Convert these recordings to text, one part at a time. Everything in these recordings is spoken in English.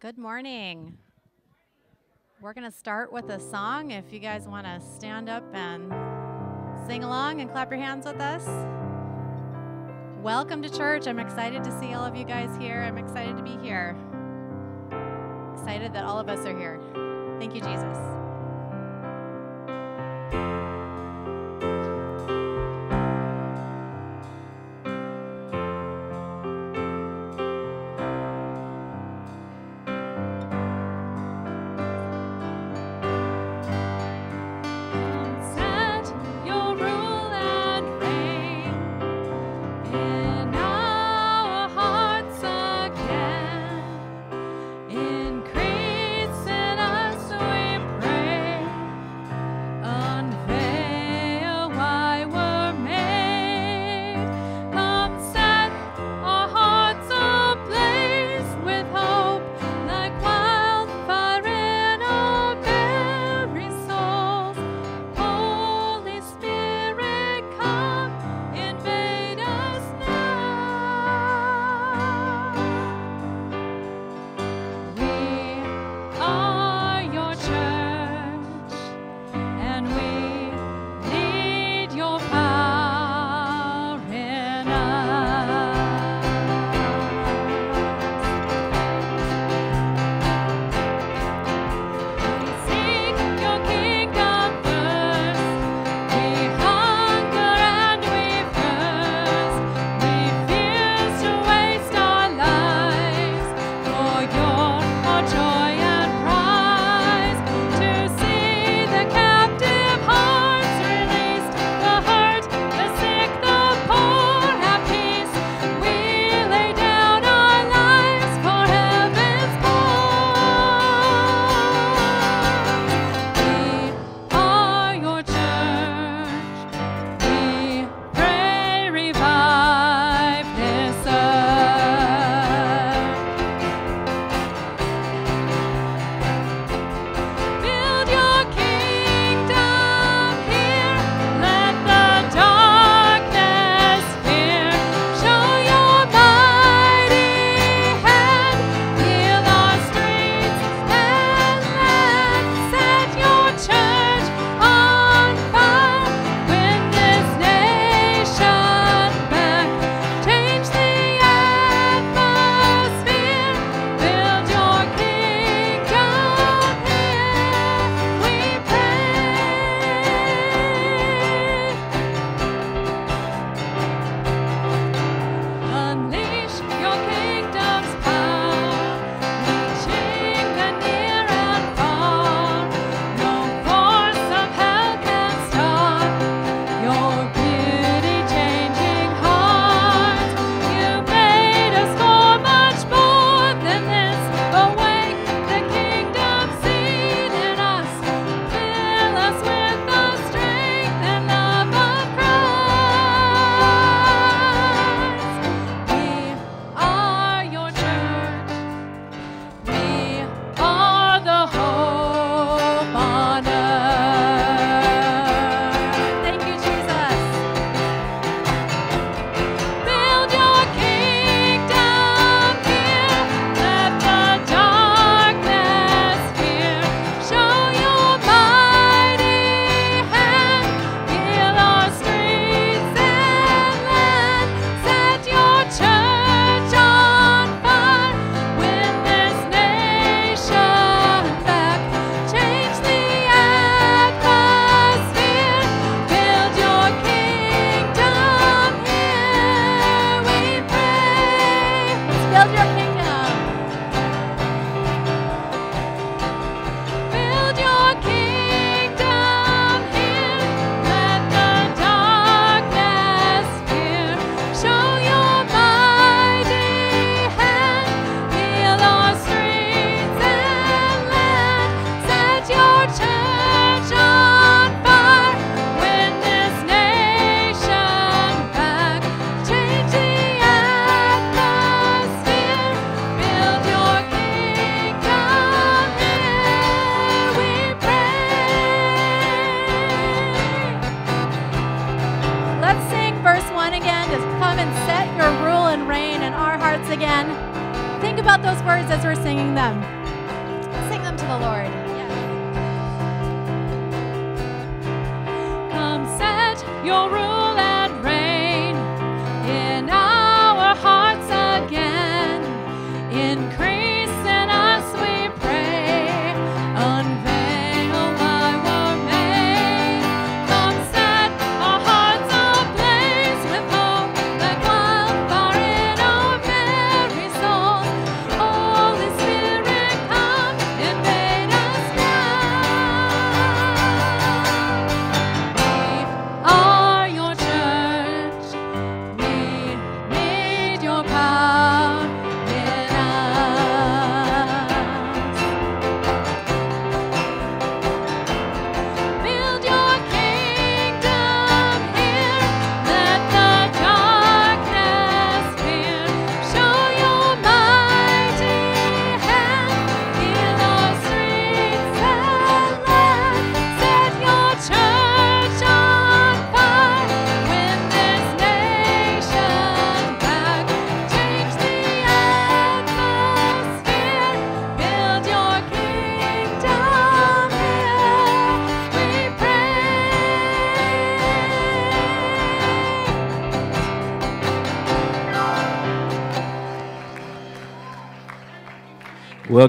Good morning. We're going to start with a song. If you guys want to stand up and sing along and clap your hands with us. Welcome to church. I'm excited to see all of you guys here. I'm excited to be here. Excited that all of us are here. Thank you, Jesus.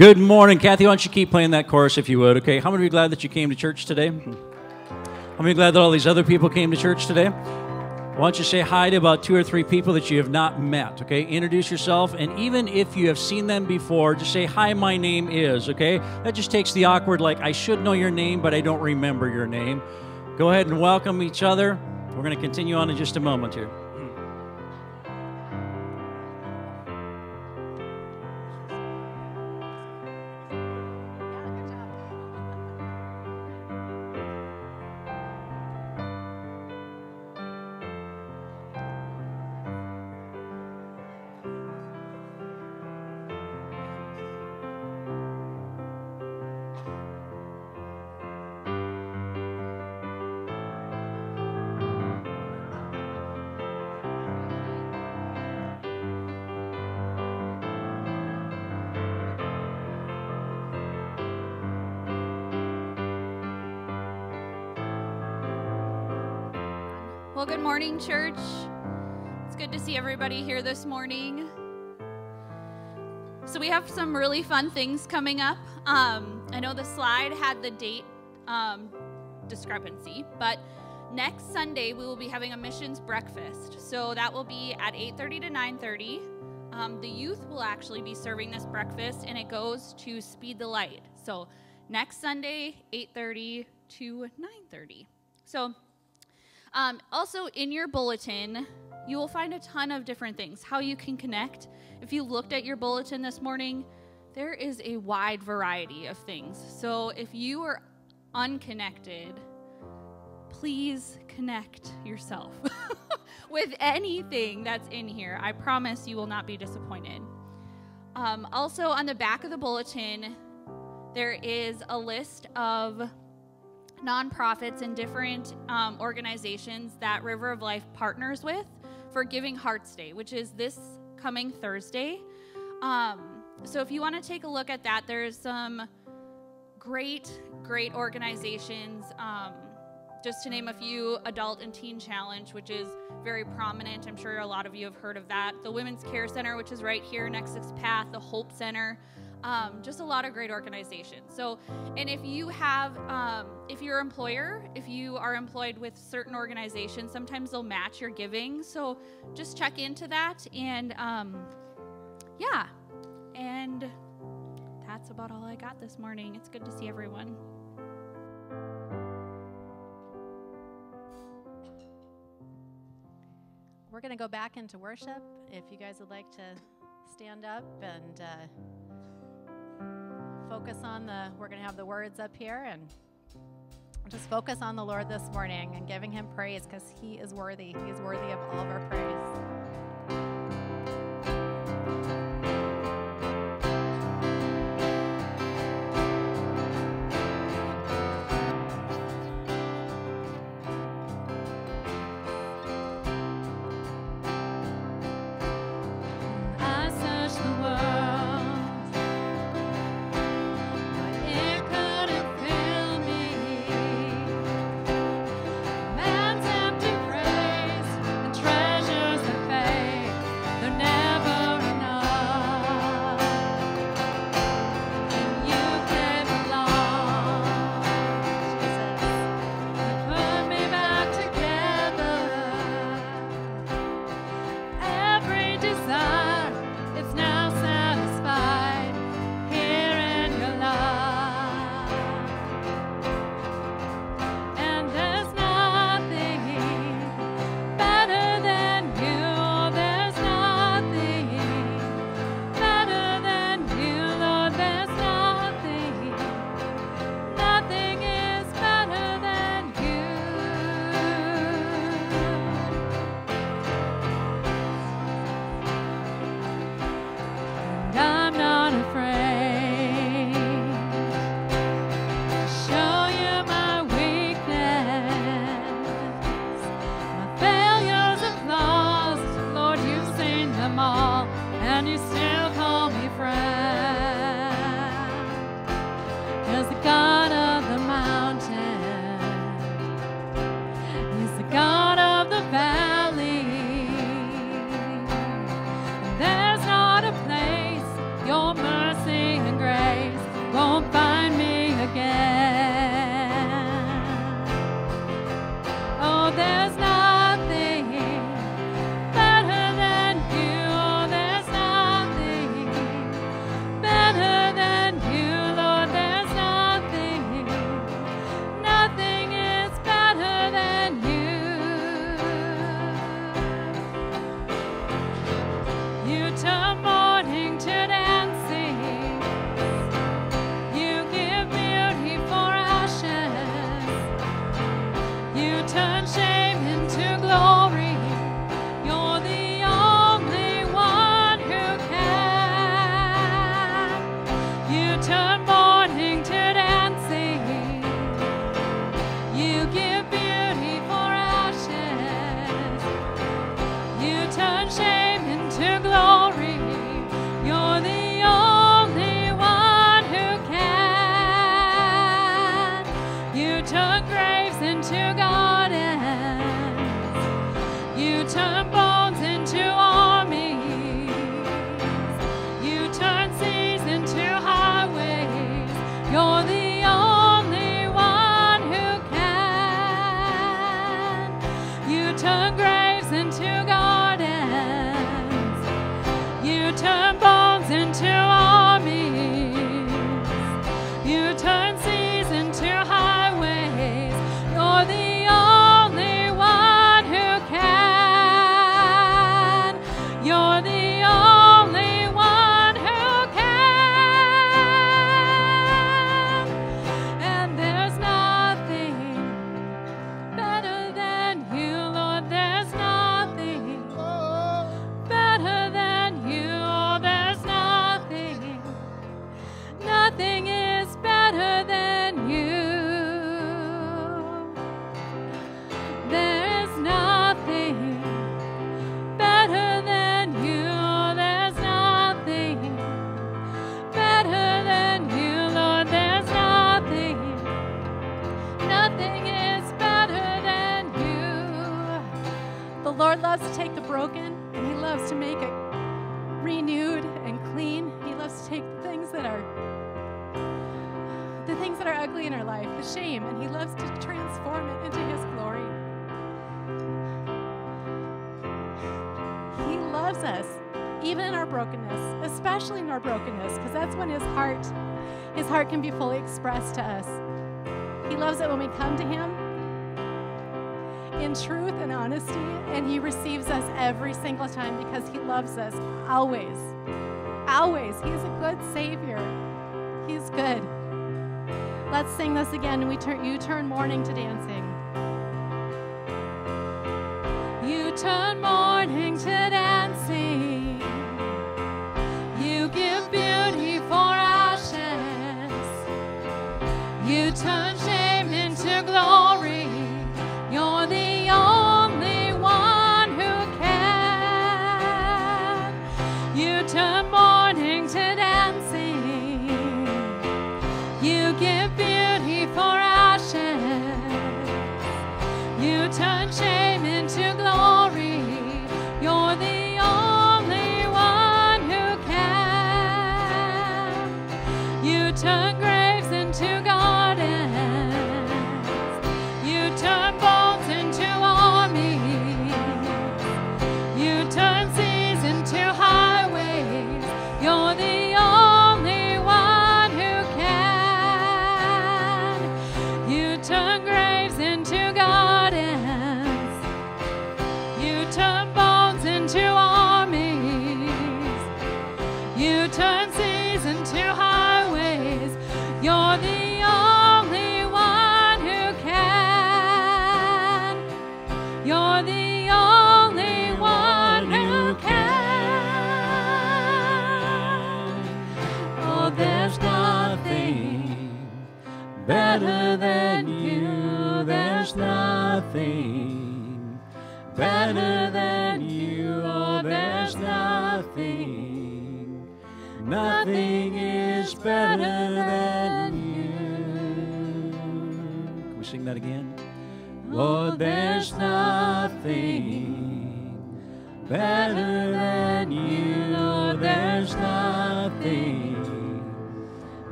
Good morning, Kathy. Why don't you keep playing that chorus if you would, okay? How many are glad that you came to church today? How many glad that all these other people came to church today? Why don't you say hi to about two or three people that you have not met, okay? Introduce yourself, and even if you have seen them before, just say, Hi, my name is, okay? That just takes the awkward, like, I should know your name, but I don't remember your name. Go ahead and welcome each other. We're going to continue on in just a moment here. Church. It's good to see everybody here this morning. So, we have some really fun things coming up. Um, I know the slide had the date um, discrepancy, but next Sunday we will be having a missions breakfast. So, that will be at 8:30 to 9:30. Um, the youth will actually be serving this breakfast, and it goes to Speed the Light. So, next Sunday, 8:30 to 9:30. So, um, also, in your bulletin, you will find a ton of different things, how you can connect. If you looked at your bulletin this morning, there is a wide variety of things. So, if you are unconnected, please connect yourself with anything that's in here. I promise you will not be disappointed. Um, also, on the back of the bulletin, there is a list of nonprofits and different um, organizations that River of Life partners with for Giving Hearts Day, which is this coming Thursday. Um, so if you want to take a look at that, there's some great, great organizations. Um, just to name a few, Adult and Teen Challenge, which is very prominent. I'm sure a lot of you have heard of that. The Women's Care Center, which is right here, Nexus Path, the Hope Center. Um, just a lot of great organizations. So, and if you have, um, if your employer, if you are employed with certain organizations, sometimes they'll match your giving. So just check into that. And um, yeah, and that's about all I got this morning. It's good to see everyone. We're going to go back into worship. If you guys would like to stand up and uh, focus on the, we're going to have the words up here and just focus on the Lord this morning and giving him praise because he is worthy. He is worthy of all of our praise.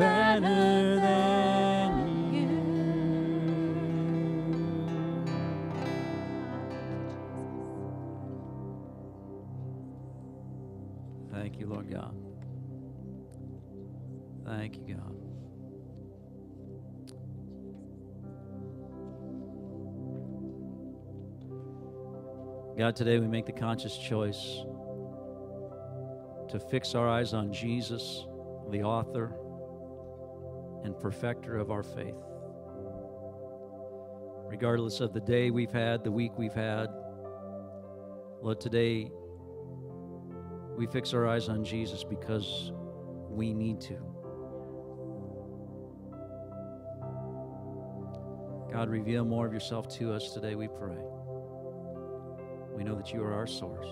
better than you. Thank you, Lord God. Thank you, God. God, today we make the conscious choice to fix our eyes on Jesus, the author and perfecter of our faith. Regardless of the day we've had, the week we've had, Lord, today we fix our eyes on Jesus because we need to. God, reveal more of yourself to us today, we pray. We know that you are our source.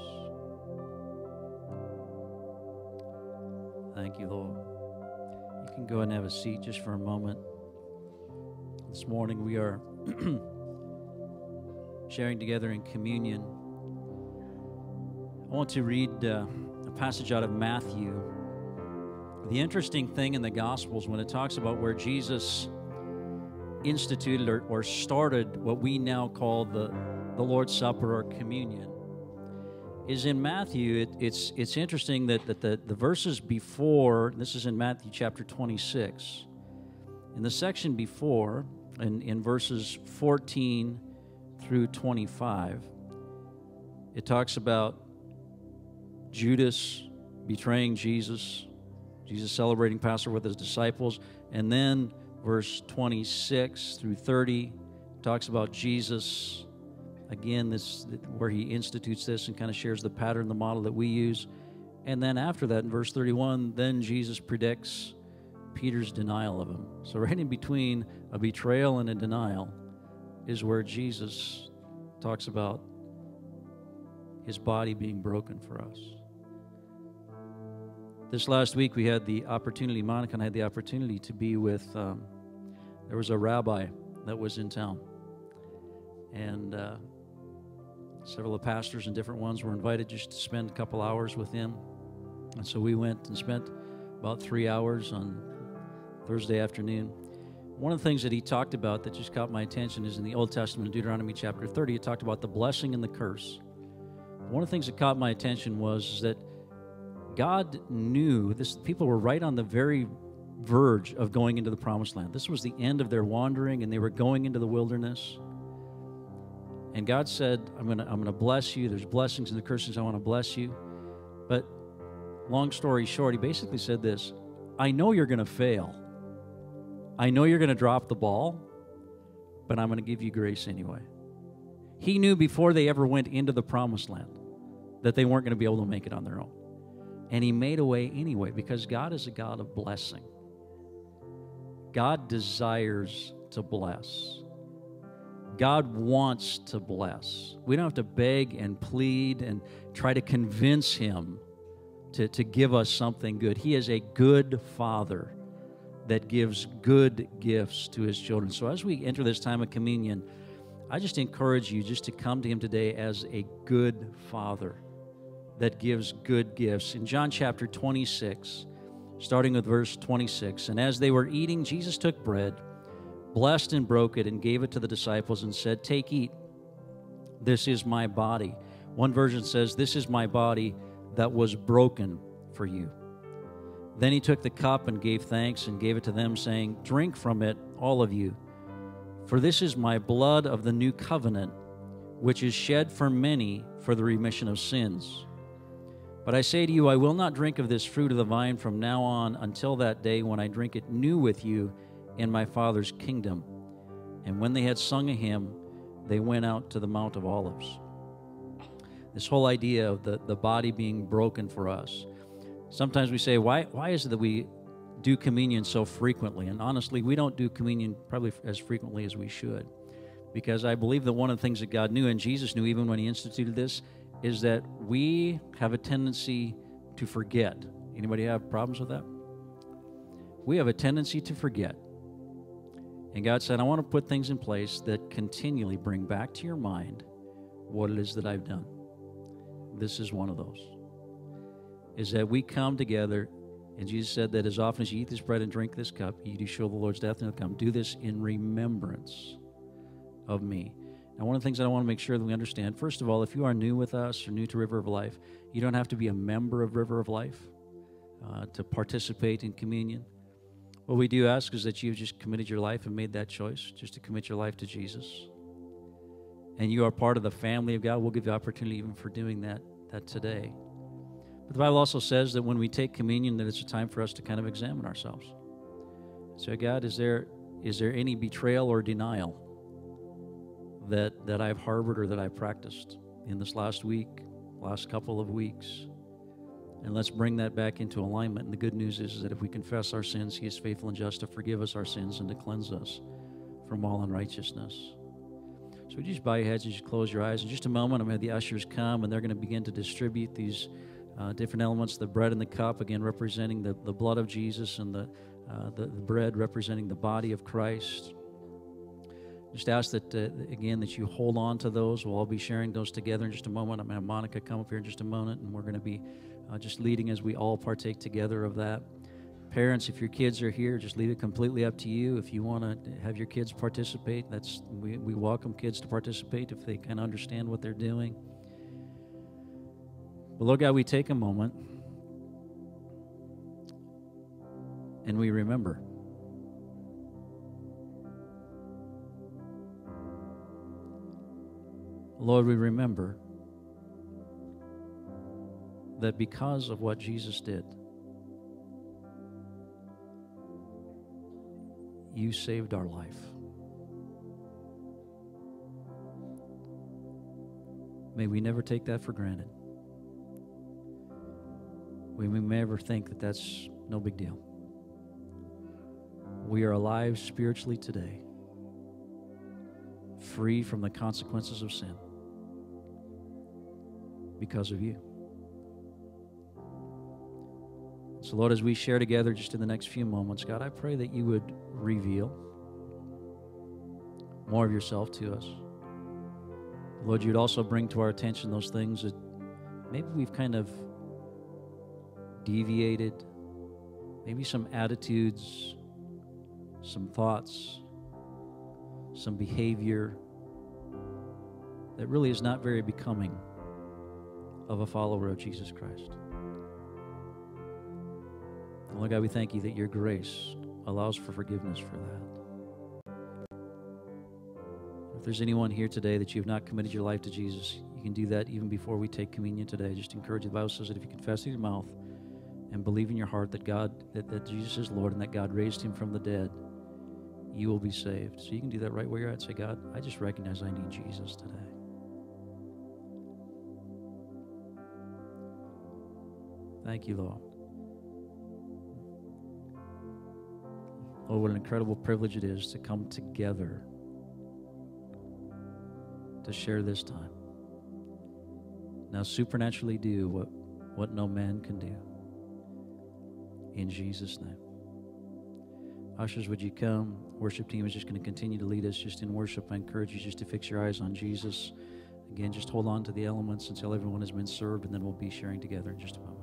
Thank you, Lord. Can go and have a seat just for a moment. This morning we are sharing together in communion. I want to read uh, a passage out of Matthew. The interesting thing in the Gospels when it talks about where Jesus instituted or, or started what we now call the, the Lord's Supper or communion is in Matthew. It, it's, it's interesting that, that the, the verses before, this is in Matthew chapter 26, in the section before, in, in verses 14 through 25, it talks about Judas betraying Jesus, Jesus celebrating Passover with his disciples, and then verse 26 through 30 talks about Jesus again this where he institutes this and kind of shares the pattern the model that we use. And then after that in verse 31 then Jesus predicts Peter's denial of him. So right in between a betrayal and a denial is where Jesus talks about his body being broken for us. This last week, we had the opportunity, Monica and I had the opportunity to be with, um, there was a rabbi that was in town. And uh, several of the pastors and different ones were invited just to spend a couple hours with him. And so we went and spent about three hours on Thursday afternoon. One of the things that he talked about that just caught my attention is in the Old Testament, Deuteronomy chapter 30, it talked about the blessing and the curse. One of the things that caught my attention was that God knew this people were right on the very verge of going into the promised land. This was the end of their wandering and they were going into the wilderness. And God said, I'm going to I'm going to bless you. There's blessings and the curses I want to bless you. But long story short, he basically said this, I know you're going to fail. I know you're going to drop the ball, but I'm going to give you grace anyway. He knew before they ever went into the promised land that they weren't going to be able to make it on their own. And he made a way anyway because God is a God of blessing. God desires to bless. God wants to bless. We don't have to beg and plead and try to convince him to, to give us something good. He is a good father that gives good gifts to his children. So as we enter this time of communion, I just encourage you just to come to him today as a good father that gives good gifts. In John chapter 26, starting with verse 26, and as they were eating, Jesus took bread, blessed and broke it, and gave it to the disciples and said, Take, eat. This is my body. One version says, This is my body that was broken for you. Then he took the cup and gave thanks and gave it to them, saying, Drink from it, all of you. For this is my blood of the new covenant, which is shed for many for the remission of sins. But I say to you, I will not drink of this fruit of the vine from now on until that day when I drink it new with you in my Father's kingdom. And when they had sung a hymn, they went out to the Mount of Olives. This whole idea of the, the body being broken for us. Sometimes we say, why, why is it that we do communion so frequently? And honestly, we don't do communion probably as frequently as we should. Because I believe that one of the things that God knew, and Jesus knew even when He instituted this, is that we have a tendency to forget. Anybody have problems with that? We have a tendency to forget. And God said, I want to put things in place that continually bring back to your mind what it is that I've done. This is one of those. Is that we come together, and Jesus said that as often as you eat this bread and drink this cup, you do show the Lord's death and come. Do this in remembrance of me. Now, one of the things that I want to make sure that we understand first of all, if you are new with us or new to River of Life, you don't have to be a member of River of Life uh, to participate in communion. What we do ask is that you've just committed your life and made that choice, just to commit your life to Jesus. And you are part of the family of God. We'll give you opportunity even for doing that, that today. But the Bible also says that when we take communion, that it's a time for us to kind of examine ourselves. So, God, is there is there any betrayal or denial that that I've harbored or that I've practiced in this last week, last couple of weeks? And let's bring that back into alignment. And the good news is, that if we confess our sins, He is faithful and just to forgive us our sins and to cleanse us from all unrighteousness. So would you just bow your heads and just close your eyes. In just a moment, I'm going to have the ushers come and they're going to begin to distribute these uh, different elements the bread and the cup, again, representing the, the blood of Jesus, and the, uh, the, the, bread representing the body of Christ. Just ask that, uh, again, that you hold on to those. We'll all be sharing those together in just a moment. I'm going to have Monica come up here in just a moment, and we're going to be uh, just leading as we all partake together of that. Parents, if your kids are here, just leave it completely up to you. If you want to have your kids participate, that's we, we welcome kids to participate if they can understand what they're doing. But Lord God, we take a moment and we remember. Lord, we remember that because of what Jesus did, you saved our life. May we never take that for granted. We may never think that that's no big deal. We are alive spiritually today, free from the consequences of sin because of you. So, Lord, as we share together just in the next few moments, God, I pray that you would reveal more of yourself to us. Lord, you'd also bring to our attention those things that maybe we've kind of deviated, maybe some attitudes, some thoughts, some behavior that really is not very becoming of a follower of Jesus Christ. Lord God, we thank you that your grace allows for forgiveness for that. If there's anyone here today that you have not committed your life to Jesus, you can do that even before we take communion today. Just encourage you. The Bible says that if you confess with your mouth and believe in your heart that God, that, that Jesus is Lord and that God raised him from the dead, you will be saved. So you can do that right where you're at. Say, God, I just recognize I need Jesus today. Thank you, Lord. Oh, what an incredible privilege it is to come together to share this time. Now, supernaturally do what, what no man can do. In Jesus' name. Ushers, would you come? Worship team is just going to continue to lead us just in worship. I encourage you just to fix your eyes on Jesus. Again, just hold on to the elements until everyone has been served, and then we'll be sharing together in just a moment.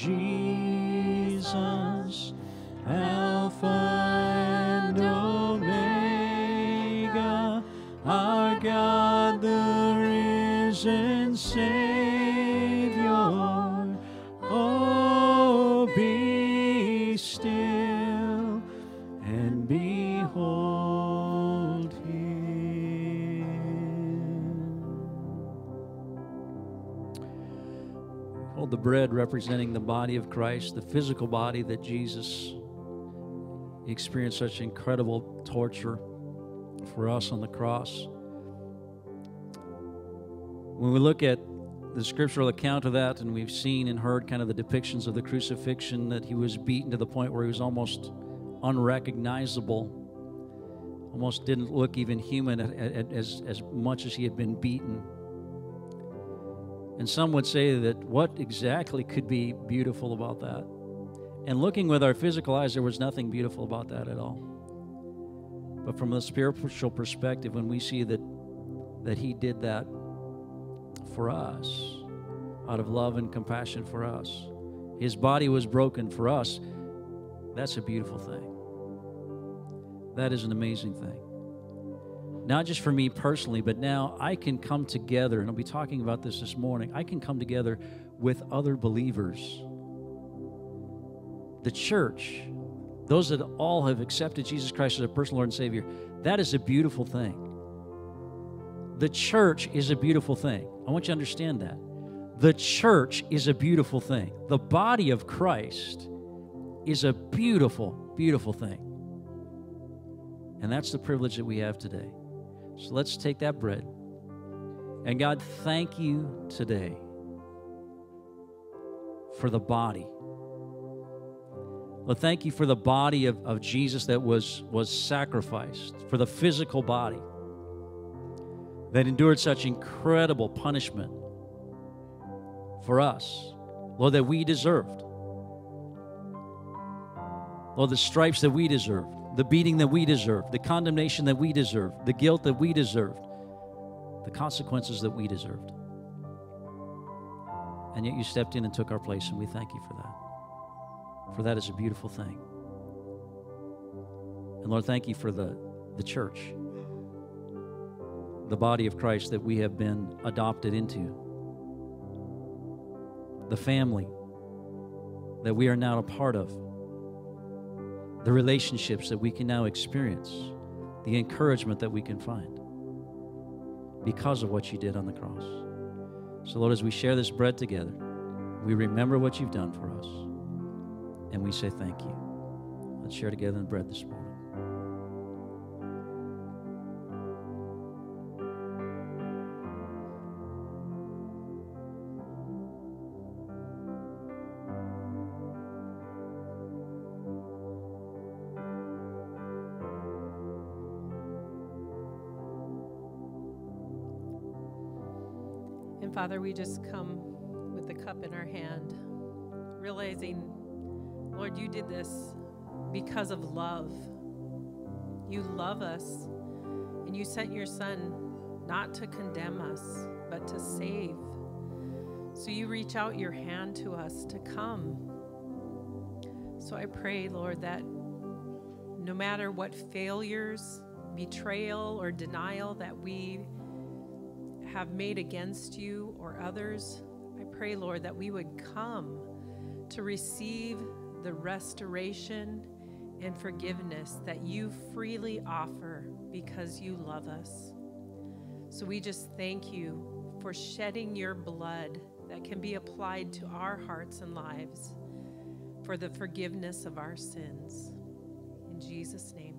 Jesus. Bread representing the body of Christ, the physical body that Jesus experienced such incredible torture for us on the cross. When we look at the scriptural account of that, and we've seen and heard kind of the depictions of the crucifixion, that he was beaten to the point where he was almost unrecognizable, almost didn't look even human as, as much as he had been beaten. And some would say that what exactly could be beautiful about that? And looking with our physical eyes, there was nothing beautiful about that at all. But from a spiritual perspective, when we see that that He did that for us, out of love and compassion for us, His body was broken for us. That's a beautiful thing. That is an amazing thing. Not just for me personally, but now I can come together, and I'll be talking about this this morning. I can come together with other believers. The church those that all have accepted Jesus Christ as a personal Lord and Savior, that is a beautiful thing. The church is a beautiful thing. I want you to understand that. The church is a beautiful thing. The body of Christ is a beautiful, beautiful thing. And that's the privilege that we have today. So let's take that bread. And God, thank you today for the body Lord, thank you for the body of, of Jesus that was, was sacrificed, for the physical body that endured such incredible punishment for us, Lord, that we deserved. Lord, the stripes that we deserved, the beating that we deserve, the condemnation that we deserve, the guilt that we deserved, the consequences that we deserved. And yet you stepped in and took our place, and we thank you for that for that is a beautiful thing. And Lord, thank you for the, the church, the body of Christ that we have been adopted into, the family that we are now a part of, the relationships that we can now experience, the encouragement that we can find because of what you did on the cross. So, Lord, as we share this bread together, we remember what you've done for us and we say thank you. Let's share together in bread this morning. And Father, we just come with the cup in our hand, realizing Lord, you did this because of love. You love us, and you sent your Son not to condemn us, but to save. So you reach out your hand to us to come. So I pray, Lord, that no matter what failures, betrayal, or denial that we have made against you or others, I pray, Lord, that we would come to receive the restoration and forgiveness that you freely offer because you love us. So we just thank you for shedding your blood that can be applied to our hearts and lives for the forgiveness of our sins. In Jesus' name.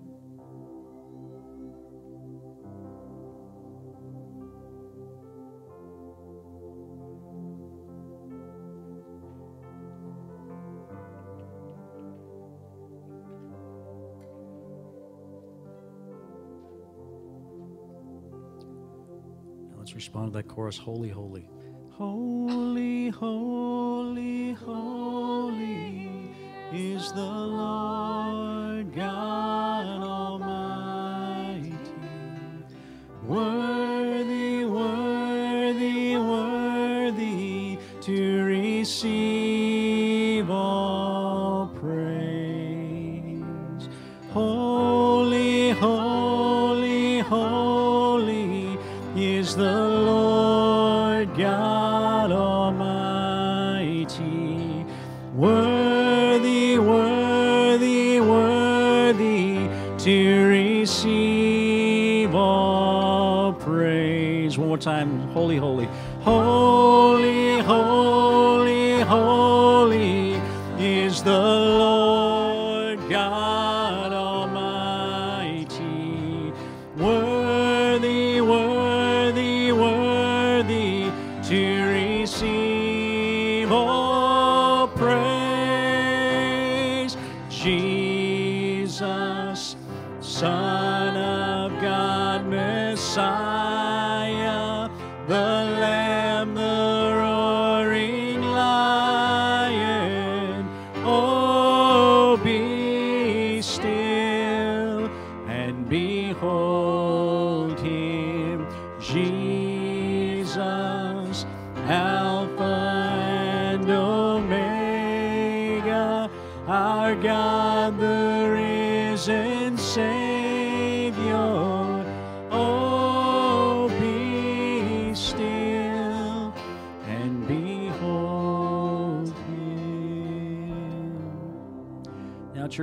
Respond to that chorus Holy, holy. Holy, holy, holy is the Lord time. Holy, holy.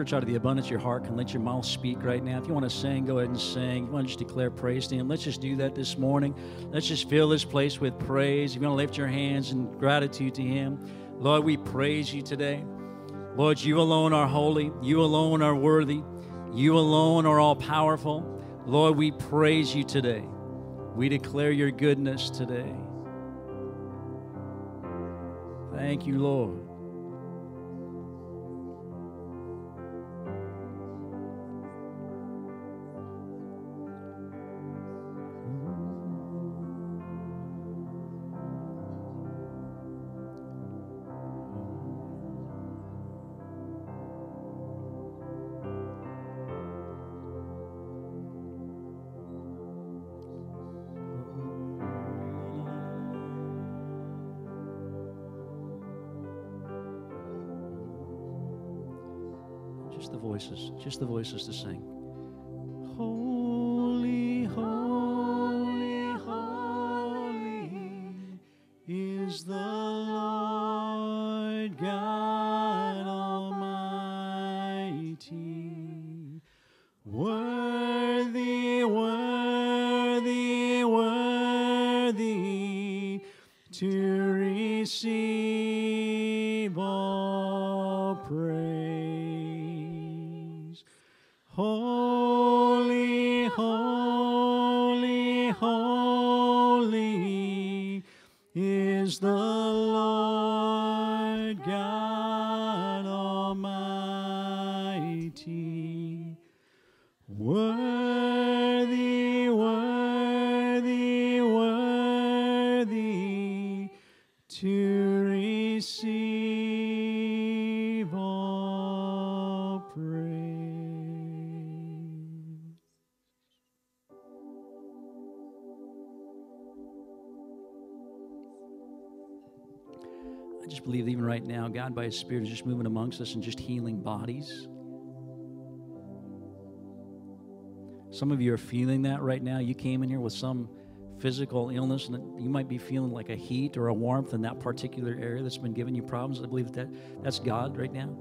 Church, out of the abundance of your heart, can let your mouth speak right now. If you want to sing, go ahead and sing. If you want to just declare praise to Him, let's just do that this morning. Let's just fill this place with praise. If you want to lift your hands in gratitude to Him, Lord, we praise you today. Lord, you alone are holy. You alone are worthy. You alone are all powerful. Lord, we praise you today. We declare your goodness today. Thank you, Lord. Just the voices to sing. God by His Spirit is just moving amongst us and just healing bodies. Some of you are feeling that right now. You came in here with some physical illness, and you might be feeling like a heat or a warmth in that particular area that's been giving you problems. I believe that that's God right now.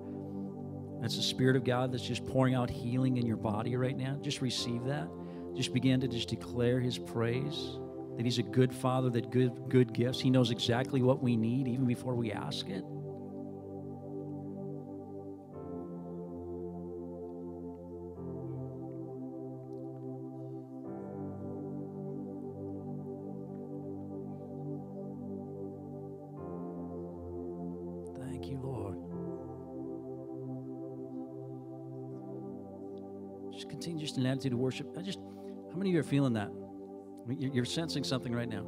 That's the Spirit of God that's just pouring out healing in your body right now. Just receive that. Just begin to just declare His praise. That He's a good Father, that good good gifts. He knows exactly what we need even before we ask it. An attitude of worship. I just, how many of you are feeling that? I mean, You're, sensing something right now.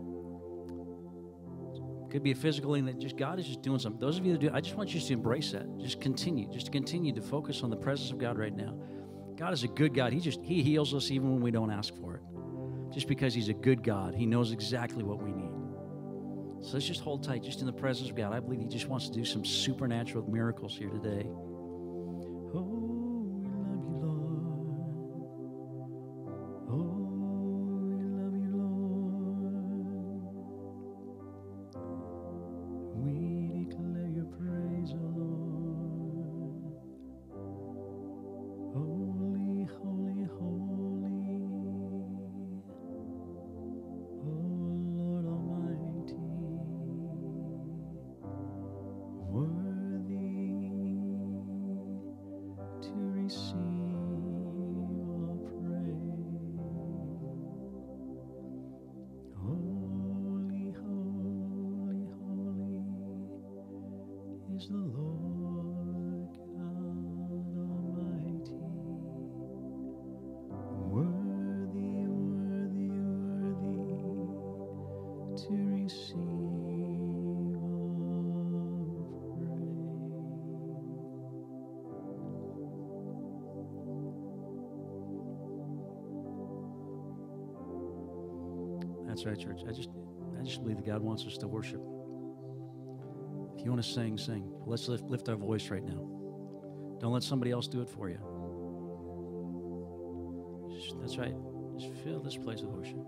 Could be a physical thing that just God is just doing something. Those of you that do, I just want you to embrace that. Just continue, just continue to focus on the presence of God right now. God is a good God. He just He heals us even when we don't ask for it. Just because He's a good God, He knows exactly what we need. So let's just hold tight, just in the presence of God. I believe He just wants to do some supernatural miracles here today. Wants us to worship. If you want to sing, sing. Let's lift, lift our voice right now. Don't let somebody else do it for you. That's right. Just fill this place with worship.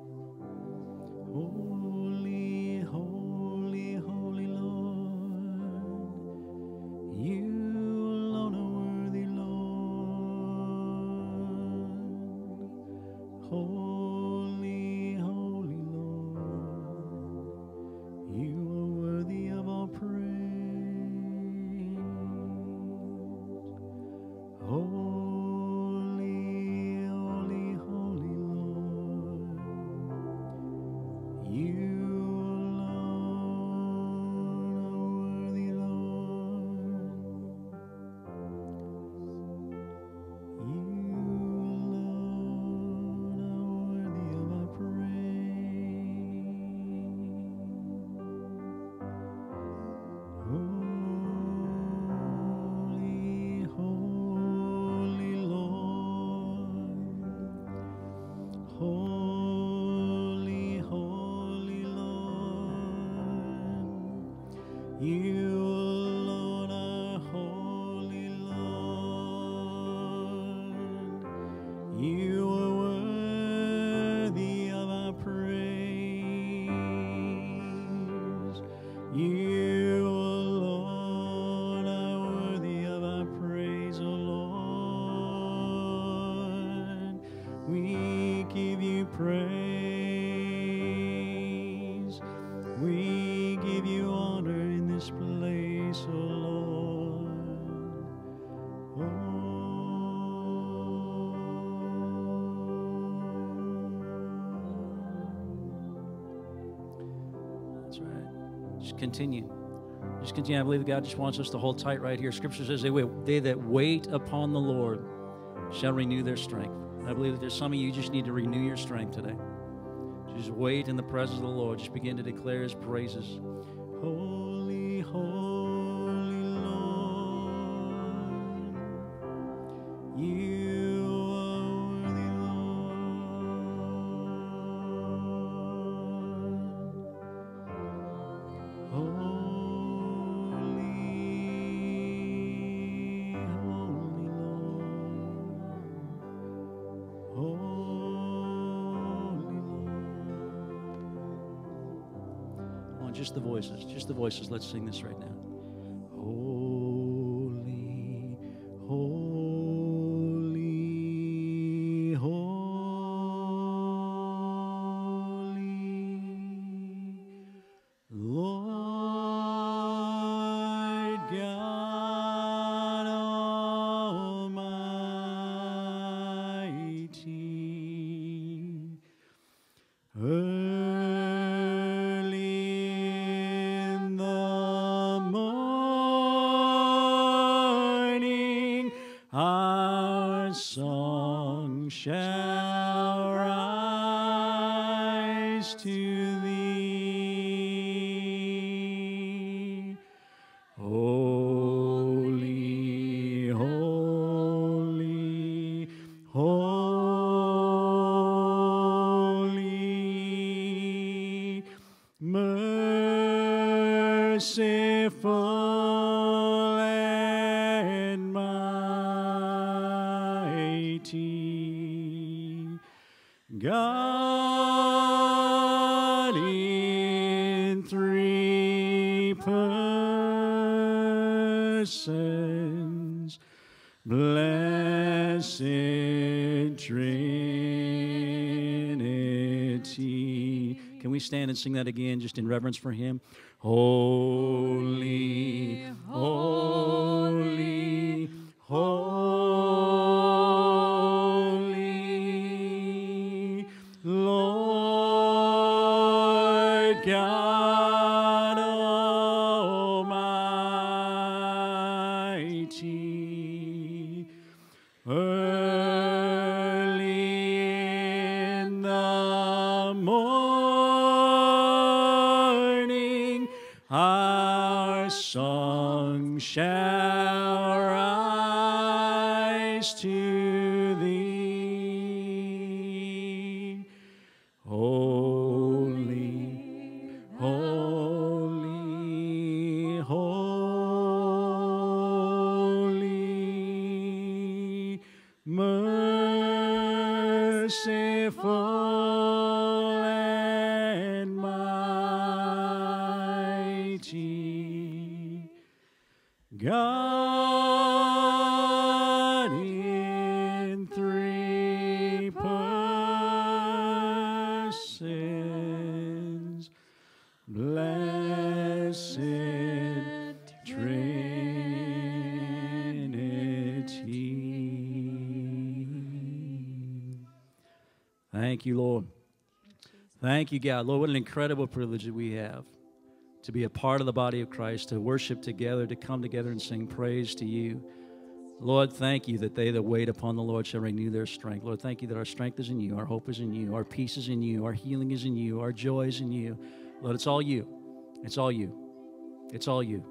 I believe God just wants us to hold tight right here. Scripture says, they, wait, they that wait upon the Lord shall renew their strength. I believe that there's some of you just need to renew your strength today. Just wait in the presence of the Lord. Just begin to declare his praises. Let's sing this right now. Sing that again just in reverence for Him? Holy, Thank you, Lord. Thank you, God. Lord, what an incredible privilege that we have to be a part of the body of Christ, to worship together, to come together and sing praise to you. Lord, thank you that they that wait upon the Lord shall renew their strength. Lord, thank you that our strength is in you, our hope is in you, our peace is in you, our healing is in you, our joy is in you. Lord, it's all you. It's all you. It's all you.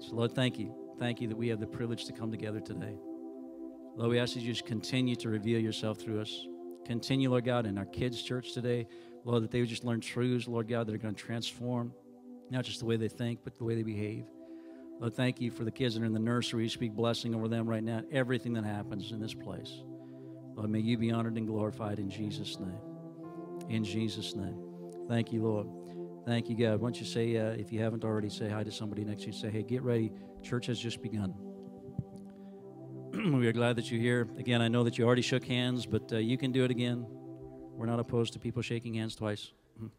So, Lord, thank you. Thank you that we have the privilege to come together today. Lord, we ask that you just continue to reveal yourself through us. Continue, Lord God, in our kids' church today, Lord, that they would just learn truths, Lord God, that are going to transform not just the way they think, but the way they behave. Lord, thank you for the kids that are in the nursery. Speak blessing over them right now. Everything that happens in this place. Lord, may you be honored and glorified in Jesus' name. In Jesus' name. Thank you, Lord. Thank you, God. Why don't you say, uh, if you haven't already, say hi to somebody next to you. Say, hey, get ready. Church has just begun. we are glad that you're here. Again, I know that you already shook hands, but uh, you can do it again. We're not opposed to people shaking hands twice. Mhm.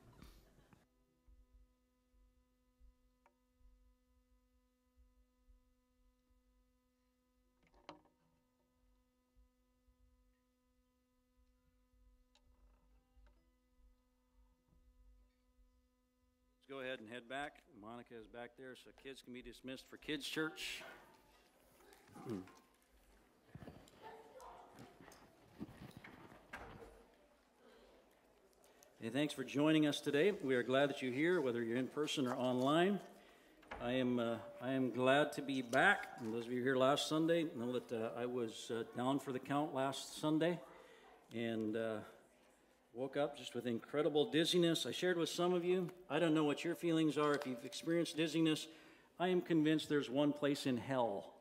Let's go ahead and head back. Monica is back there, so kids can be dismissed for kids' church. Hey, thanks for joining us today. We are glad that you're here, whether you're in person or online. I am, uh, I am glad to be back. And those of you here last Sunday know that uh, I was uh, down for the count last Sunday and uh, woke up just with incredible dizziness. I shared with some of you. I don't know what your feelings are. If you've experienced dizziness, I am convinced there's one place in hell.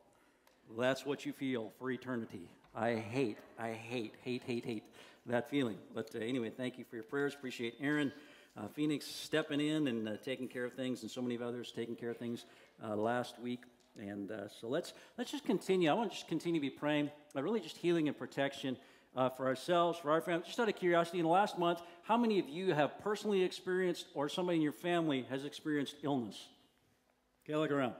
That's what you feel for eternity. I hate, I hate, hate, hate, hate that feeling. But uh, anyway, thank you for your prayers. Appreciate Aaron uh, Phoenix stepping in and uh, taking care of things, and so many of others taking care of things uh, last week. And uh, so let's let's just continue. I want to just continue to be praying, uh, really just healing and protection for ourselves, for our family. Just out of curiosity, in the last month, how many of you have personally experienced, or somebody in your family has experienced illness? Okay, look around.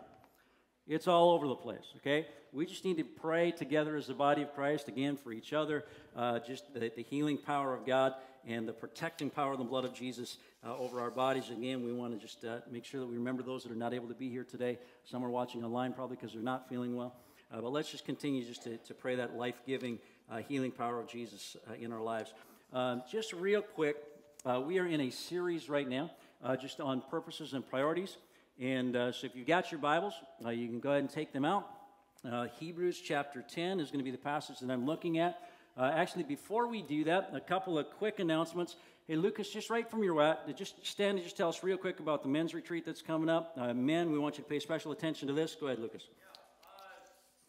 It's all over the place, okay? We just need to pray together as the body of Christ, again, for each other, uh, just the, the healing power of God and the protecting power of the blood of Jesus uh, over our bodies. Again, we want to just uh, make sure that we remember those that are not able to be here today. Some are watching online probably because they're not feeling well. Uh, but let's just continue just to, to pray that life giving, uh, healing power of Jesus in our lives. Um, just real quick, we are in a series right now just on purposes and priorities. And uh, so if you've got your Bibles, uh, you can go ahead and take them out. Uh, Hebrews chapter 10 is going to be the passage that I'm looking at. Uh, actually, before we do that, a couple of quick announcements. Hey, Lucas, just right from your at, just stand and just tell us real quick about the men's retreat that's coming up. Uh, men, we want you to pay special attention to this. Go ahead, Lucas.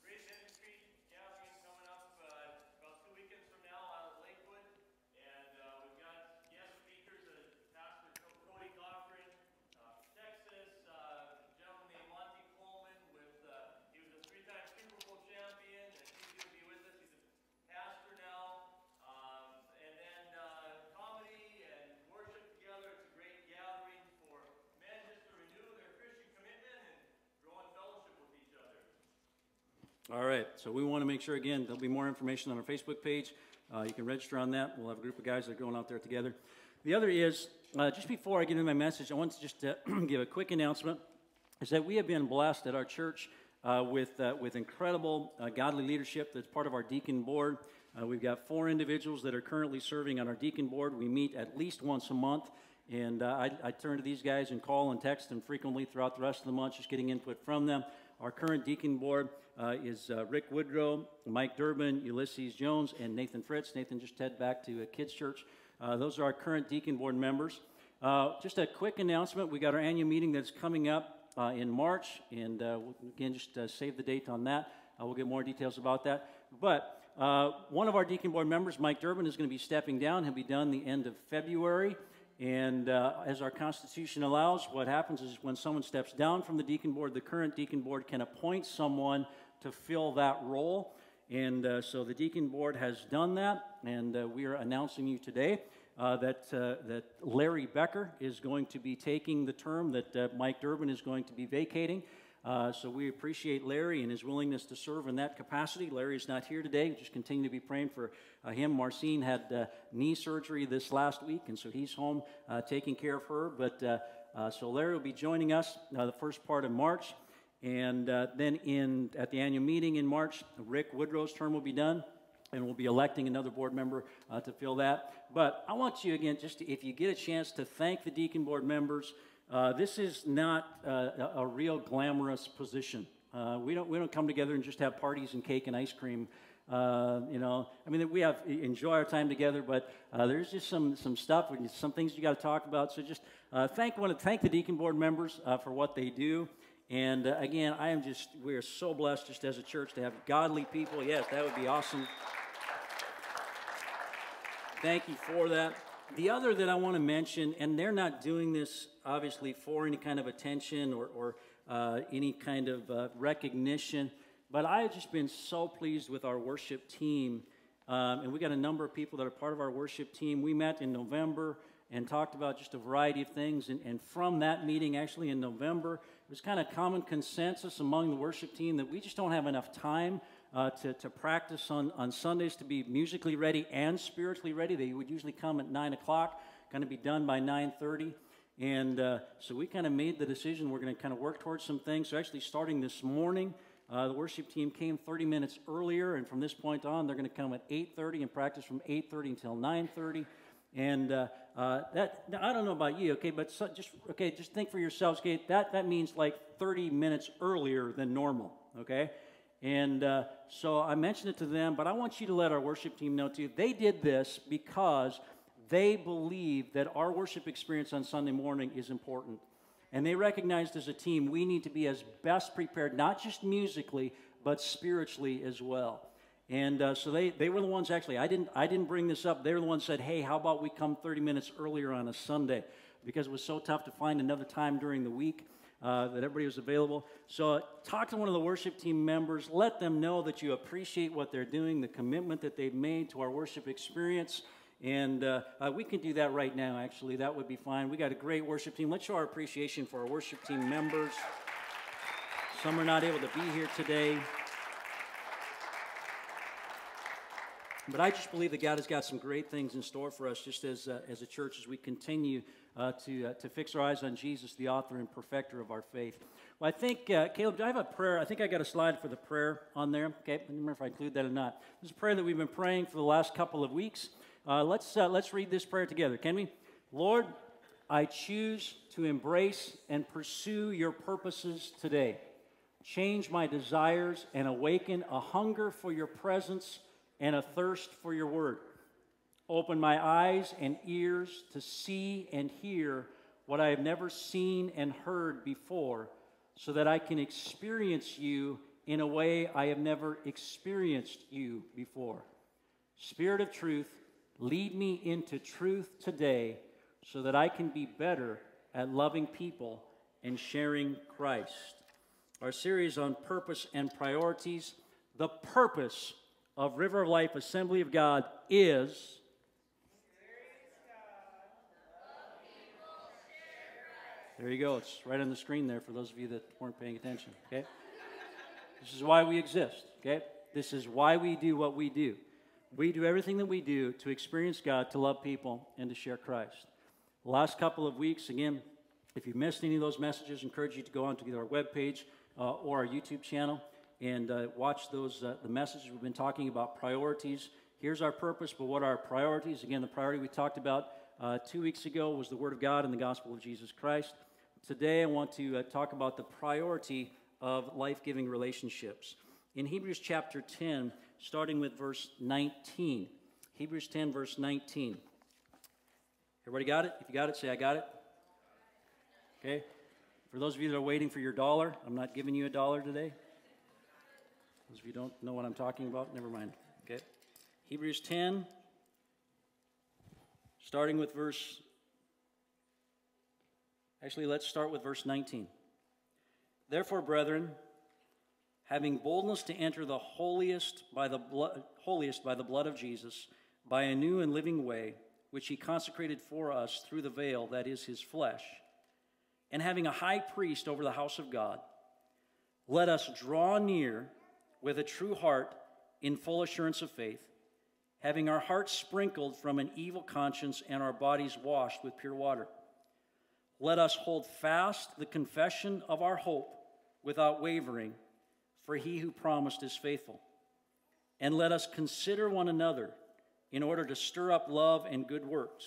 Great ministry gathering coming up uh, about two weekends from now out of Lakewood. And uh, we've got guest speakers, uh, Pastor Co- Cody Cochran, uh, from Texas, uh, a gentleman named Monty Coleman with, uh, he was a three-time Super Bowl champion, and he's going to be with us. He's a pastor now. Um, and then uh, comedy and worship together. It's a great gathering for men just to renew their Christian commitment and grow in fellowship with each other. All right, so we want to make sure, again, there'll be more information on our Facebook page. Uh, you can register on that. We'll have a group of guys that are going out there together. The other is, uh, just before I get into my message, I want to just uh, give a quick announcement, is that we have been blessed at our church uh, with, uh, with incredible godly leadership that's part of our deacon board. We've got four individuals that are currently serving on our deacon board. We meet at least once a month, And uh, I, I turn to these guys and call and text them frequently throughout the rest of the month, just getting input from them. Our current deacon board uh, is uh, Rick Woodrow, Mike Durbin, Ulysses Jones, and Nathan Fritz. Nathan just head back to a kids' church. Uh, those are our current deacon board members. Uh, just a quick announcement: we got our annual meeting that's coming up uh, in March, and uh, again, just save the date on that. we'll get more details about that. But one of our deacon board members, Mike Durbin, is going to be stepping down. He'll be done the end of February. And uh, as our Constitution allows, what happens is when someone steps down from the deacon board, the current deacon board can appoint someone to fill that role. And uh, so the deacon board has done that, and uh, we are announcing you today uh, that, uh, that Larry Becker is going to be taking the term that uh, Mike Durbin is going to be vacating. Uh, so we appreciate Larry and his willingness to serve in that capacity. Larry's not here today. Just continue to be praying for uh, him. Marcine had uh, knee surgery this last week, and so he's home uh, taking care of her. But uh, uh, so Larry will be joining us the first part of March, and then in at the annual meeting in March, Rick Woodrow's term will be done. And we'll be electing another board member to fill that. But I want you again, just to, if you get a chance, to thank the deacon board members uh, this is not uh, a, real glamorous position. Uh, we, don't, we don't come together and just have parties and cake and ice cream. Uh, you know, I mean, we have enjoy our time together, but uh, there's just some, some stuff, and some things you got to talk about. So just thank, want to thank the deacon board members for what they do. And again, I am just, we are so blessed just as a church to have godly people. Yes, that would be awesome. Thank you for that. The other that I want to mention, and they're not doing this obviously for any kind of attention or, or uh, any kind of uh, recognition, but I have just been so pleased with our worship team. Um, and we got a number of people that are part of our worship team. We met in November and talked about just a variety of things. And, and from that meeting, actually in November, it was kind of common consensus among the worship team that we just don't have enough time uh, to, to practice on, on Sundays to be musically ready and spiritually ready. They would usually come at 9 o'clock, kind of be done by 9.30. And uh, so we kind of made the decision we're going to kind of work towards some things. So actually starting this morning, uh, the worship team came 30 minutes earlier, and from this point on, they're going to come at 8:30 and practice from 8:30 until 9:30. And uh, uh, that I don't know about you, okay, but so, just okay, just think for yourselves, okay. That that means like 30 minutes earlier than normal, okay. And uh, so I mentioned it to them, but I want you to let our worship team know too. They did this because they believe that our worship experience on Sunday morning is important. And they recognized as a team we need to be as best prepared, not just musically, but spiritually as well. And uh, so they, they were the ones actually, I didn't, I didn't bring this up. They were the ones said, hey, how about we come 30 minutes earlier on a Sunday? Because it was so tough to find another time during the week uh, that everybody was available. So uh, talk to one of the worship team members. Let them know that you appreciate what they're doing, the commitment that they've made to our worship experience. And uh, uh, we can do that right now, actually. That would be fine. We got a great worship team. Let's show our appreciation for our worship team members. Some are not able to be here today. But I just believe that God has got some great things in store for us, just as, uh, as a church, as we continue uh, to, uh, to fix our eyes on Jesus, the author and perfecter of our faith. Well, I think, uh, Caleb, do I have a prayer? I think I got a slide for the prayer on there. Okay, I don't remember if I include that or not. This is a prayer that we've been praying for the last couple of weeks. Uh, let's, uh, let's read this prayer together, can we? Lord, I choose to embrace and pursue your purposes today. Change my desires and awaken a hunger for your presence and a thirst for your word. Open my eyes and ears to see and hear what I have never seen and heard before, so that I can experience you in a way I have never experienced you before. Spirit of truth, lead me into truth today so that I can be better at loving people and sharing Christ. Our series on purpose and priorities, the purpose of River of Life Assembly of God is There you go. It's right on the screen there for those of you that weren't paying attention. Okay? This is why we exist. Okay? This is why we do what we do. We do everything that we do to experience God, to love people, and to share Christ. The last couple of weeks, again, if you missed any of those messages, I encourage you to go on to either our webpage uh, or our YouTube channel and uh, watch those uh, the messages we've been talking about priorities. Here's our purpose, but what are our priorities? Again, the priority we talked about Uh, two weeks ago was the Word of God and the Gospel of Jesus Christ. Today I want to uh, talk about the priority of life giving relationships. In Hebrews chapter 10, starting with verse 19. Hebrews 10, verse 19. Everybody got it? If you got it, say, I got it. Okay? For those of you that are waiting for your dollar, I'm not giving you a dollar today. Those of you don't know what I'm talking about, never mind. Okay? Hebrews 10, starting with verse. Actually, let's start with verse 19. Therefore, brethren, having boldness to enter the holiest by the blood, holiest by the blood of Jesus, by a new and living way, which he consecrated for us through the veil that is his flesh, and having a high priest over the house of God, let us draw near with a true heart in full assurance of faith, having our hearts sprinkled from an evil conscience and our bodies washed with pure water. Let us hold fast the confession of our hope without wavering, for he who promised is faithful. And let us consider one another in order to stir up love and good works,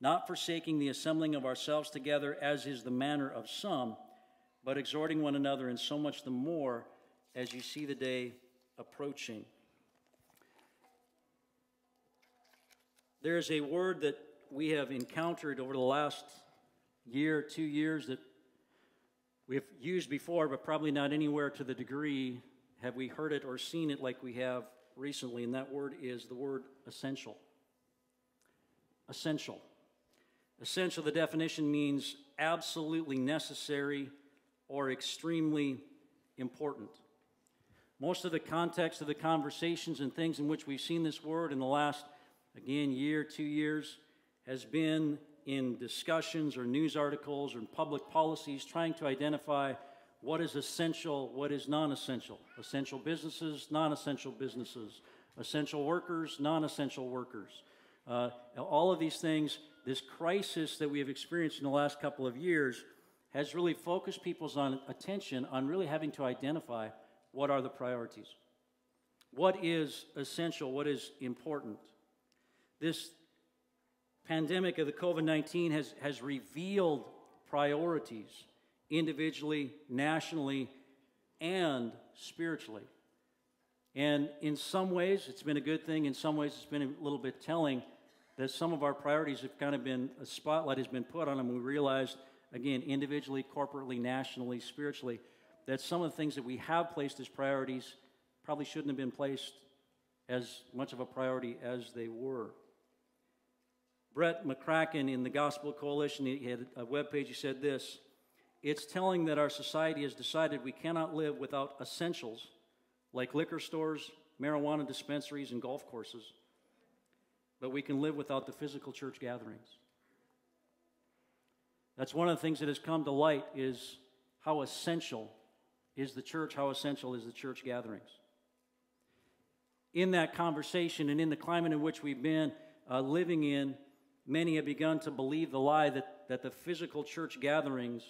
not forsaking the assembling of ourselves together, as is the manner of some, but exhorting one another, and so much the more as you see the day approaching. There is a word that we have encountered over the last year, two years, that we have used before, but probably not anywhere to the degree have we heard it or seen it like we have recently, and that word is the word essential. Essential. Essential, the definition means absolutely necessary or extremely important. Most of the context of the conversations and things in which we've seen this word in the last, again, year, two years, has been in discussions or news articles or public policies trying to identify what is essential, what is non essential. Essential businesses, non essential businesses. Essential workers, non essential workers. Uh, all of these things, this crisis that we have experienced in the last couple of years, has really focused people's on, attention on really having to identify what are the priorities. What is essential? What is important? This pandemic of the COVID 19 has, has revealed priorities individually, nationally, and spiritually. And in some ways, it's been a good thing. In some ways, it's been a little bit telling that some of our priorities have kind of been, a spotlight has been put on them. We realized, again, individually, corporately, nationally, spiritually, that some of the things that we have placed as priorities probably shouldn't have been placed as much of a priority as they were. Brett McCracken in the Gospel Coalition, he had a webpage, he said this It's telling that our society has decided we cannot live without essentials like liquor stores, marijuana dispensaries, and golf courses, but we can live without the physical church gatherings. That's one of the things that has come to light is how essential is the church, how essential is the church gatherings. In that conversation and in the climate in which we've been uh, living in, many have begun to believe the lie that, that the physical church gatherings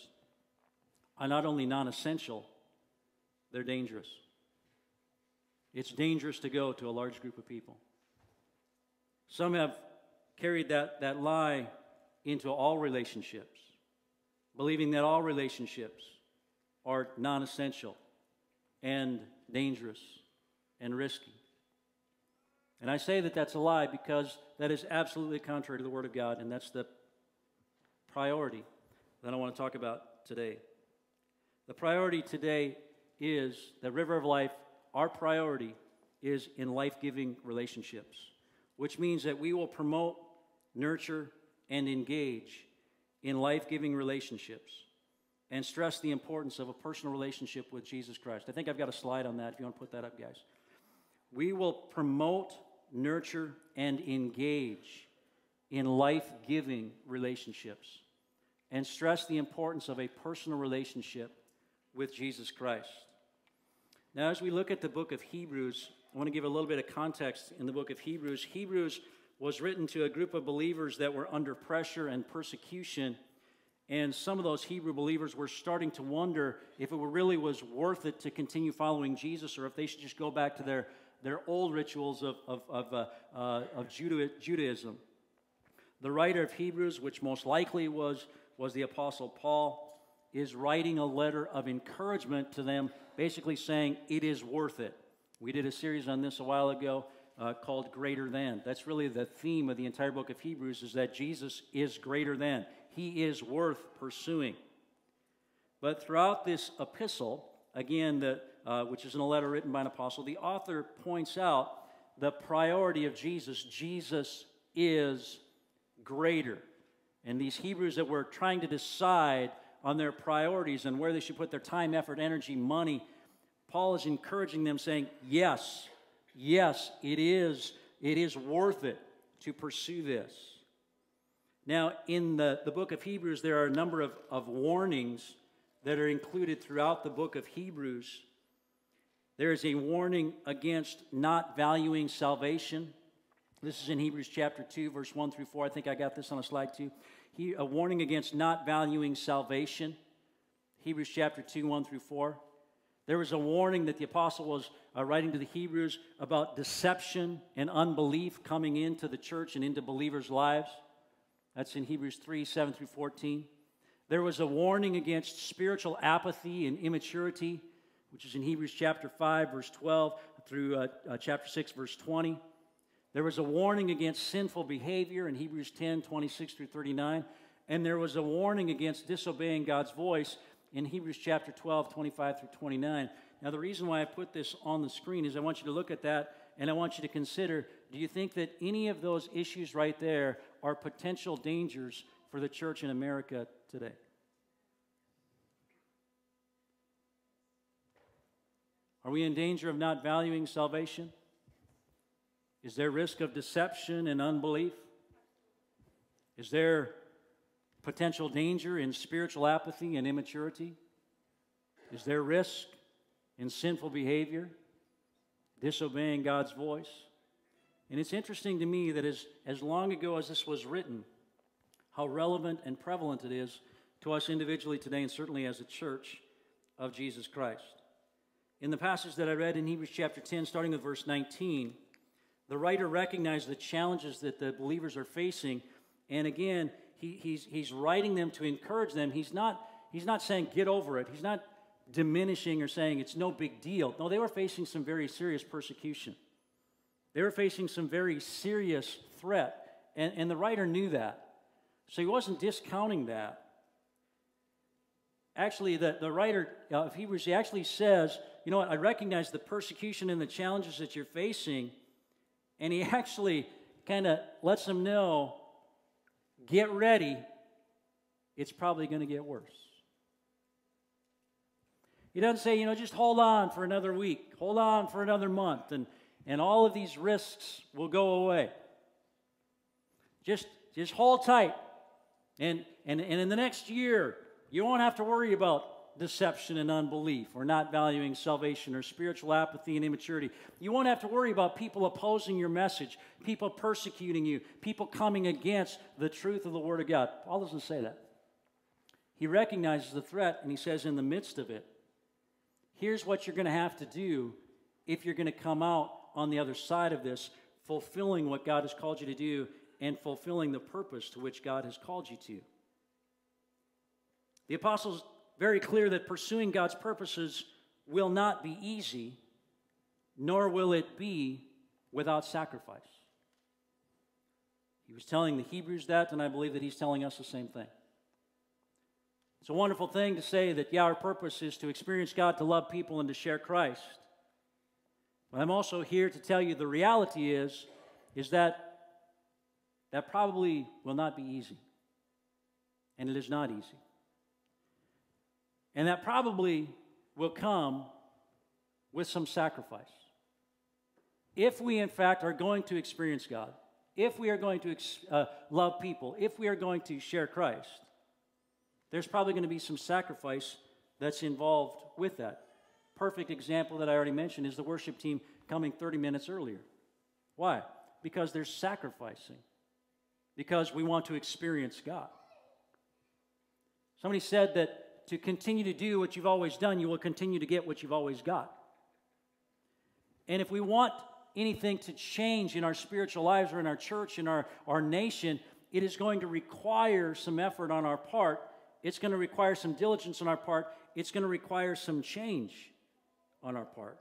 are not only non essential, they're dangerous. It's dangerous to go to a large group of people. Some have carried that, that lie into all relationships, believing that all relationships are non essential and dangerous and risky. And I say that that's a lie because that is absolutely contrary to the Word of God, and that's the priority that I want to talk about today. The priority today is the River of Life, our priority is in life giving relationships, which means that we will promote, nurture, and engage in life giving relationships and stress the importance of a personal relationship with Jesus Christ. I think I've got a slide on that if you want to put that up, guys. We will promote, nurture, and engage in life giving relationships and stress the importance of a personal relationship with Jesus Christ. Now, as we look at the book of Hebrews, I want to give a little bit of context in the book of Hebrews. Hebrews was written to a group of believers that were under pressure and persecution and some of those Hebrew believers were starting to wonder if it really was worth it to continue following Jesus or if they should just go back to their, their old rituals of, of, of, uh, uh, of Judaism. The writer of Hebrews, which most likely was, was the Apostle Paul, is writing a letter of encouragement to them, basically saying, It is worth it. We did a series on this a while ago uh, called Greater Than. That's really the theme of the entire book of Hebrews, is that Jesus is greater than. He is worth pursuing. But throughout this epistle, again, the, uh, which is in a letter written by an apostle, the author points out the priority of Jesus. Jesus is greater. And these Hebrews that were trying to decide on their priorities and where they should put their time, effort, energy, money, Paul is encouraging them, saying, Yes, yes, it is, it is worth it to pursue this. Now, in the, the book of Hebrews, there are a number of, of warnings that are included throughout the book of Hebrews. There is a warning against not valuing salvation. This is in Hebrews chapter 2, verse 1 through 4. I think I got this on a slide too. He, a warning against not valuing salvation. Hebrews chapter 2, 1 through 4. There was a warning that the apostle was uh, writing to the Hebrews about deception and unbelief coming into the church and into believers' lives. That's in Hebrews 3, 7 through 14. There was a warning against spiritual apathy and immaturity, which is in Hebrews chapter 5, verse 12 through uh, uh, chapter 6, verse 20. There was a warning against sinful behavior in Hebrews 10, 26 through 39. And there was a warning against disobeying God's voice in Hebrews chapter 12, 25 through 29. Now, the reason why I put this on the screen is I want you to look at that and I want you to consider do you think that any of those issues right there are potential dangers for the church in America today? Are we in danger of not valuing salvation? Is there risk of deception and unbelief? Is there potential danger in spiritual apathy and immaturity? Is there risk in sinful behavior, disobeying God's voice? And it's interesting to me that as, as long ago as this was written, how relevant and prevalent it is to us individually today, and certainly as a church of Jesus Christ. In the passage that I read in Hebrews chapter 10, starting with verse 19, the writer recognized the challenges that the believers are facing. And again, he, he's, he's writing them to encourage them. He's not, he's not saying get over it, he's not diminishing or saying it's no big deal. No, they were facing some very serious persecution. They were facing some very serious threat. And, and the writer knew that. So he wasn't discounting that. Actually, the, the writer of Hebrews, he actually says, you know what, I recognize the persecution and the challenges that you're facing. And he actually kind of lets them know get ready, it's probably going to get worse. He doesn't say, you know, just hold on for another week, hold on for another month, and, and all of these risks will go away. Just, just hold tight. And, and, and in the next year, you won't have to worry about deception and unbelief or not valuing salvation or spiritual apathy and immaturity. You won't have to worry about people opposing your message, people persecuting you, people coming against the truth of the Word of God. Paul doesn't say that. He recognizes the threat and he says, in the midst of it, here's what you're going to have to do if you're going to come out on the other side of this, fulfilling what God has called you to do and fulfilling the purpose to which God has called you to. The apostles very clear that pursuing God's purposes will not be easy, nor will it be without sacrifice. He was telling the Hebrews that, and I believe that he's telling us the same thing. It's a wonderful thing to say that, yeah, our purpose is to experience God, to love people, and to share Christ. But I'm also here to tell you the reality is, is that that probably will not be easy. And it is not easy. And that probably will come with some sacrifice. If we, in fact, are going to experience God, if we are going to uh, love people, if we are going to share Christ, there's probably going to be some sacrifice that's involved with that. Perfect example that I already mentioned is the worship team coming 30 minutes earlier. Why? Because they're sacrificing, because we want to experience God. Somebody said that to continue to do what you've always done, you will continue to get what you've always got. And if we want anything to change in our spiritual lives or in our church, in our, our nation, it is going to require some effort on our part. It's going to require some diligence on our part. It's going to require some change on our part.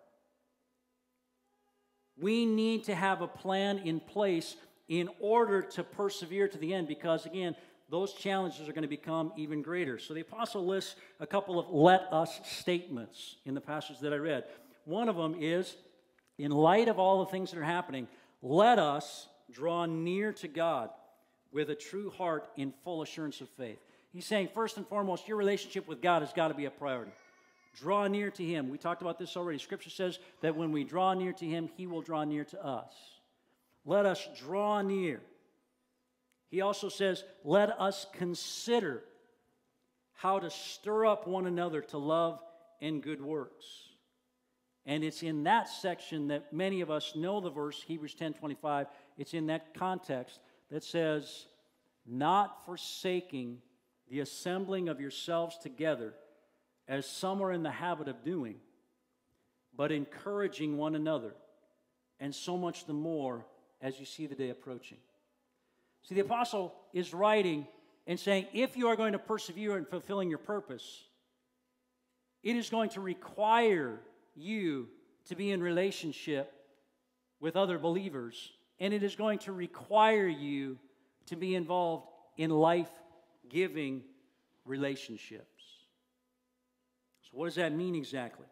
We need to have a plan in place in order to persevere to the end because, again, those challenges are going to become even greater. So the apostle lists a couple of let us statements in the passage that I read. One of them is in light of all the things that are happening, let us draw near to God with a true heart in full assurance of faith. He's saying, first and foremost, your relationship with God has got to be a priority. Draw near to Him. We talked about this already. Scripture says that when we draw near to Him, He will draw near to us. Let us draw near. He also says, let us consider how to stir up one another to love and good works. And it's in that section that many of us know the verse, Hebrews 10 25. It's in that context that says, not forsaking the assembling of yourselves together, as some are in the habit of doing, but encouraging one another, and so much the more as you see the day approaching. See, the apostle is writing and saying, if you are going to persevere in fulfilling your purpose, it is going to require you to be in relationship with other believers, and it is going to require you to be involved in life giving relationships. So, what does that mean exactly?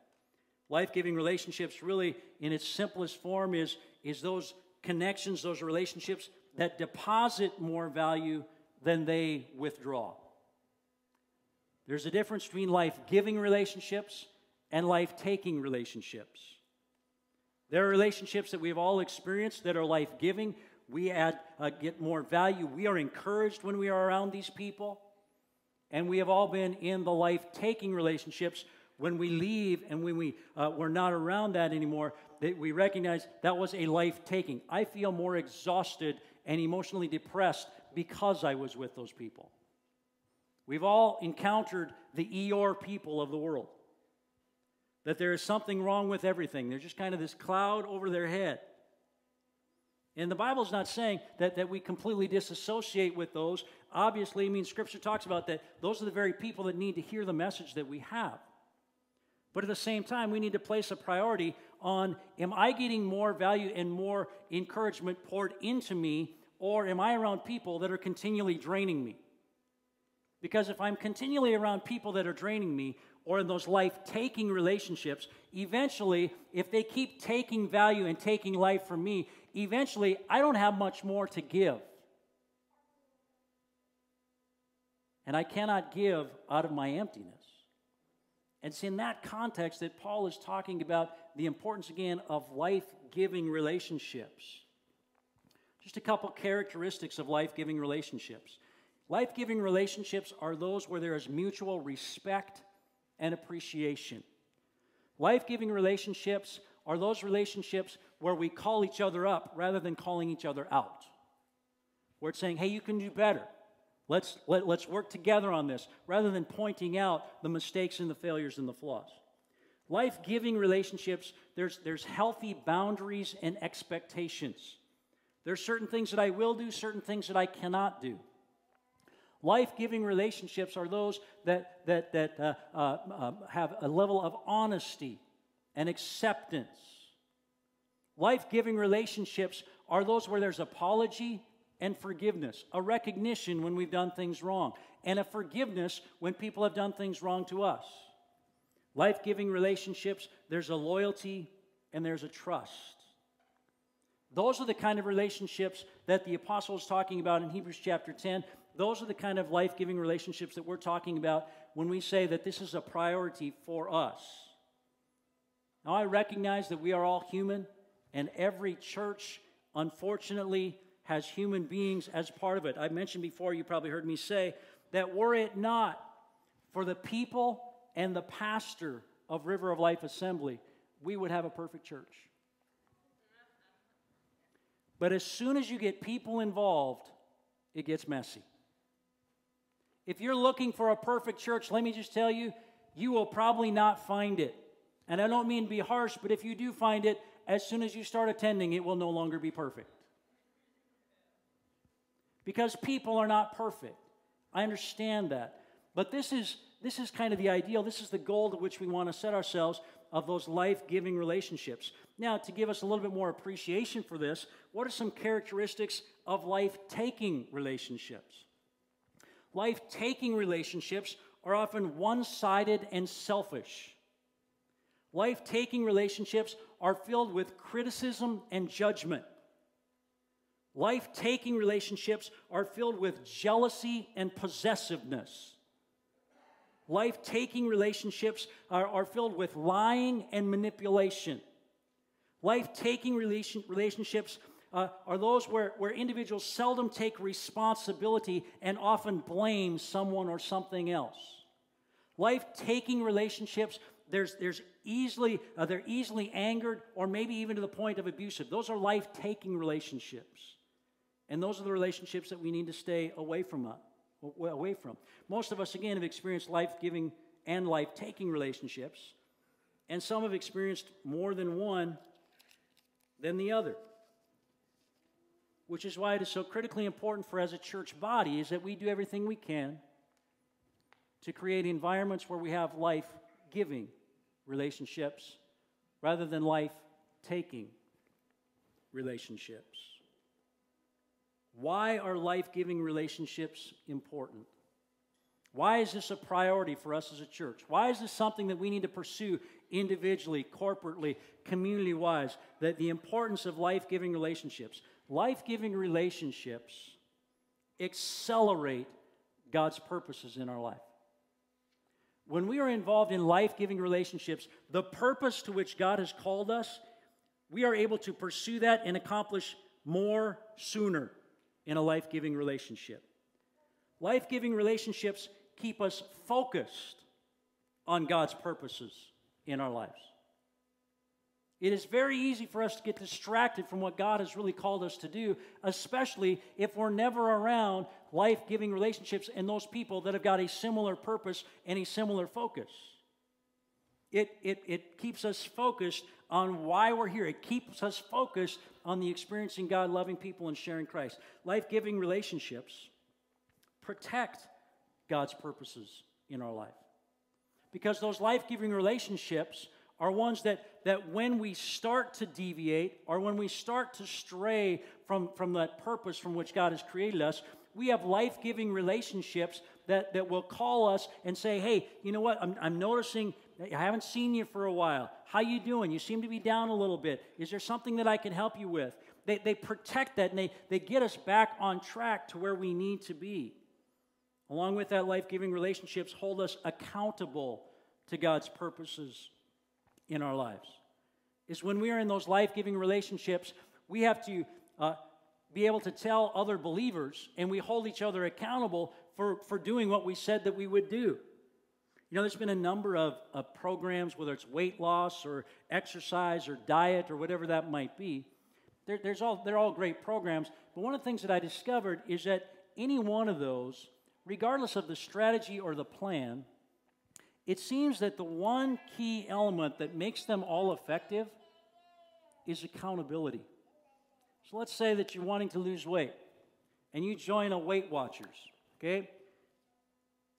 Life giving relationships, really, in its simplest form, is, is those connections, those relationships that deposit more value than they withdraw. There's a difference between life giving relationships and life taking relationships. There are relationships that we've all experienced that are life giving. We add, uh, get more value. We are encouraged when we are around these people. And we have all been in the life taking relationships when we leave and when we, uh, we're not around that anymore, that we recognize that was a life taking. I feel more exhausted and emotionally depressed because I was with those people. We've all encountered the Eeyore people of the world. That there is something wrong with everything. There's just kind of this cloud over their head. And the Bible's not saying that, that we completely disassociate with those. Obviously, I mean, Scripture talks about that. Those are the very people that need to hear the message that we have. But at the same time, we need to place a priority on am I getting more value and more encouragement poured into me, or am I around people that are continually draining me? Because if I'm continually around people that are draining me, or in those life taking relationships, eventually, if they keep taking value and taking life from me, eventually I don't have much more to give. And I cannot give out of my emptiness. And it's in that context that Paul is talking about the importance again of life giving relationships. Just a couple characteristics of life giving relationships. Life giving relationships are those where there is mutual respect and appreciation. Life giving relationships are those relationships where we call each other up rather than calling each other out. Where it's saying, hey, you can do better. Let's, let, us let us work together on this rather than pointing out the mistakes and the failures and the flaws. Life giving relationships, there's, there's healthy boundaries and expectations. There's certain things that I will do, certain things that I cannot do. Life giving relationships are those that, that, that uh, uh, uh, have a level of honesty and acceptance. Life giving relationships are those where there's apology and forgiveness, a recognition when we've done things wrong, and a forgiveness when people have done things wrong to us. Life giving relationships, there's a loyalty and there's a trust. Those are the kind of relationships that the apostle is talking about in Hebrews chapter 10. Those are the kind of life giving relationships that we're talking about when we say that this is a priority for us. Now, I recognize that we are all human, and every church, unfortunately, has human beings as part of it. I mentioned before, you probably heard me say, that were it not for the people and the pastor of River of Life Assembly, we would have a perfect church. But as soon as you get people involved, it gets messy. If you're looking for a perfect church, let me just tell you, you will probably not find it. And I don't mean to be harsh, but if you do find it, as soon as you start attending, it will no longer be perfect. because people are not perfect. I understand that. But this is, this is kind of the ideal. This is the goal to which we want to set ourselves of those life giving relationships. Now, to give us a little bit more appreciation for this, what are some characteristics of life taking relationships? Life taking relationships are often one sided and selfish. Life taking relationships are filled with criticism and judgment. Life taking relationships are filled with jealousy and possessiveness. Life taking relationships are, are, filled with lying and manipulation. Life taking relation, relationships uh, are those where, where individuals seldom take responsibility and often blame someone or something else. Life taking relationships, there's, there's easily, uh, they're easily angered or maybe even to the point of abusive. Those are life taking relationships. And those are the relationships that we need to stay away from. Uh, away from. Most of us, again, have experienced life giving and life taking relationships, and some have experienced more than one than the other. Which is why it is so critically important for us as a church body is that we do everything we can to create environments where we have life giving relationships rather than life taking relationships. Why are life giving relationships important? Why is this a priority for us as a church? Why is this something that we need to pursue individually, corporately, community wise? That the importance of life giving relationships. Life giving relationships accelerate God's purposes in our life. When we are involved in life giving relationships, the purpose to which God has called us, we are able to pursue that and accomplish more sooner in a life giving relationship. Life giving relationships keep us focused on God's purposes in our lives. It is very easy for us to get distracted from what God has really called us to do, especially if we're never around life giving relationships and those people that have got a similar purpose and a similar focus. It, it, it keeps us focused on why we're here. It keeps us focused on the experiencing God, loving people, and sharing Christ. Life giving relationships protect God's purposes in our life. Because those life giving relationships are ones that, that when we start to deviate or when we start to stray from, from that purpose from which God has created us, we have life giving relationships that, that will call us and say, hey, you know what? I'm, I'm noticing I haven't seen you for a while. How you doing? You seem to be down a little bit. Is there something that I can help you with? They, they protect that and they, they get us back on track to where we need to be. Along with that, life giving relationships hold us accountable to God's purposes in our lives. Is when we are in those life giving relationships, we have to uh, be able to tell other believers and we hold each other accountable for, for doing what we said that we would do. You know, there's been a number of, of programs, whether it's weight loss or exercise or diet or whatever that might be. There's all, they're all great programs. But one of the things that I discovered is that any one of those, regardless of the strategy or the plan, it seems that the one key element that makes them all effective is accountability. So let's say that you're wanting to lose weight and you join a Weight Watchers, okay?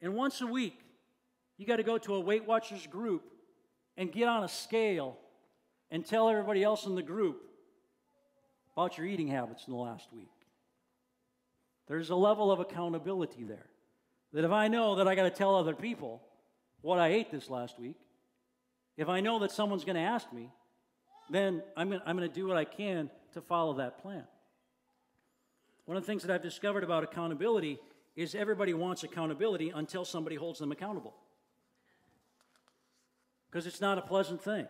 And once a week, you got to go to a Weight Watchers group and get on a scale and tell everybody else in the group about your eating habits in the last week. There's a level of accountability there. That if I know that I got to tell other people what I ate this last week, if I know that someone's going to ask me, then I'm going to do what I can to follow that plan. One of the things that I've discovered about accountability is everybody wants accountability until somebody holds them accountable because it's not a pleasant thing.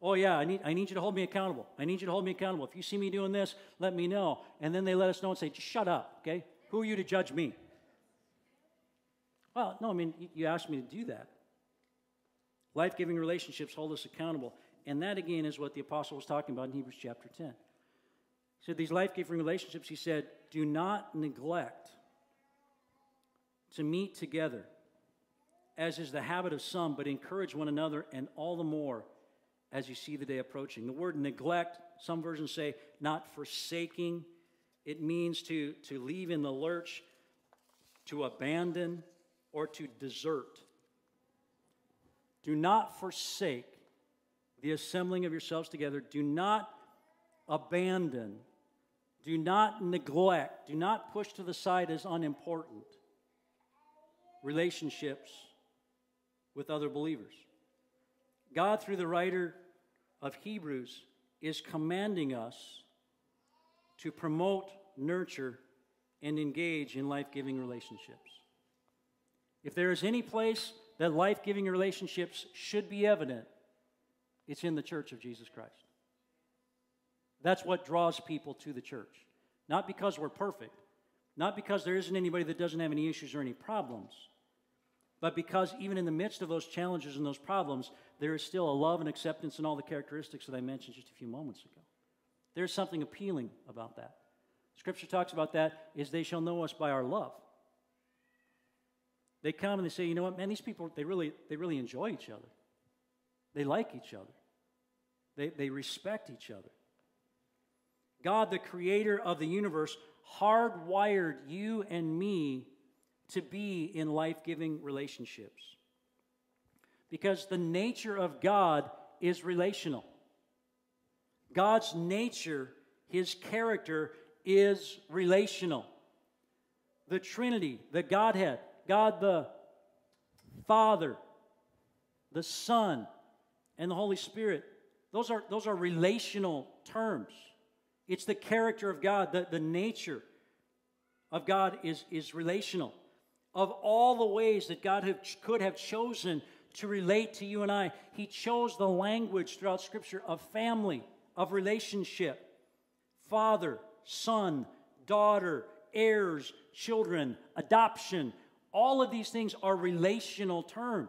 Oh, yeah, I need, I need you to hold me accountable. I need you to hold me accountable. If you see me doing this, let me know. And then they let us know and say, just shut up, okay? Who are you to judge me? Well, no, I mean, you asked me to do that. Life giving relationships hold us accountable. And that, again, is what the apostle was talking about in Hebrews chapter 10. He said, These life giving relationships, he said, do not neglect to meet together as is the habit of some, but encourage one another, and all the more as you see the day approaching. The word neglect, some versions say not forsaking, it means to, to leave in the lurch, to abandon, or to desert. Do not forsake the assembling of yourselves together. Do not abandon. Do not neglect. Do not push to the side as unimportant relationships with other believers. God, through the writer of Hebrews, is commanding us to promote, nurture, and engage in life giving relationships. If there is any place that life giving relationships should be evident, it's in the church of Jesus Christ. That's what draws people to the church. Not because we're perfect, not because there isn't anybody that doesn't have any issues or any problems, but because even in the midst of those challenges and those problems, there is still a love and acceptance and all the characteristics that I mentioned just a few moments ago. There's something appealing about that. Scripture talks about that is they shall know us by our love. They come and they say, you know what, man, these people, they really, they really enjoy each other. They like each other. They, they respect each other. God, the creator of the universe, hardwired you and me to be in life giving relationships. Because the nature of God is relational. God's nature, his character, is relational. The Trinity, the Godhead, God the Father, the Son, and the Holy Spirit, those are, those are relational terms. It's the character of God, the, the nature of God is, is relational. Of all the ways that God have, could have chosen to relate to you and I, He chose the language throughout Scripture of family, of relationship father, son, daughter, heirs, children, adoption. All of these things are relational terms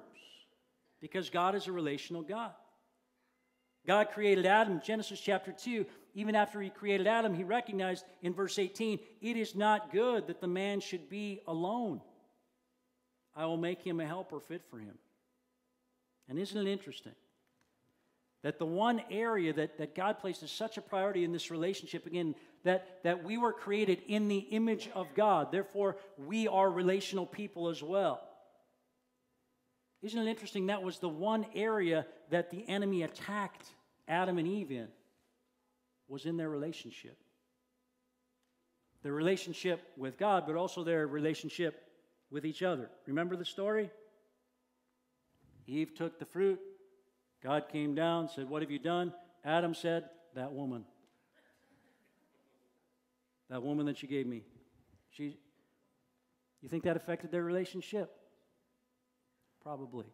because God is a relational God. God created Adam, Genesis chapter 2. Even after he created Adam, he recognized in verse 18, it is not good that the man should be alone. I will make him a helper fit for him. And isn't it interesting that the one area that, that God places such a priority in this relationship, again, that, that we were created in the image of God, therefore, we are relational people as well. Isn't it interesting? That was the one area that the enemy attacked Adam and Eve in, was in their relationship. Their relationship with God, but also their relationship with each other. Remember the story? Eve took the fruit. God came down, said, What have you done? Adam said, That woman. That woman that you gave me. She, you think that affected their relationship? Probably.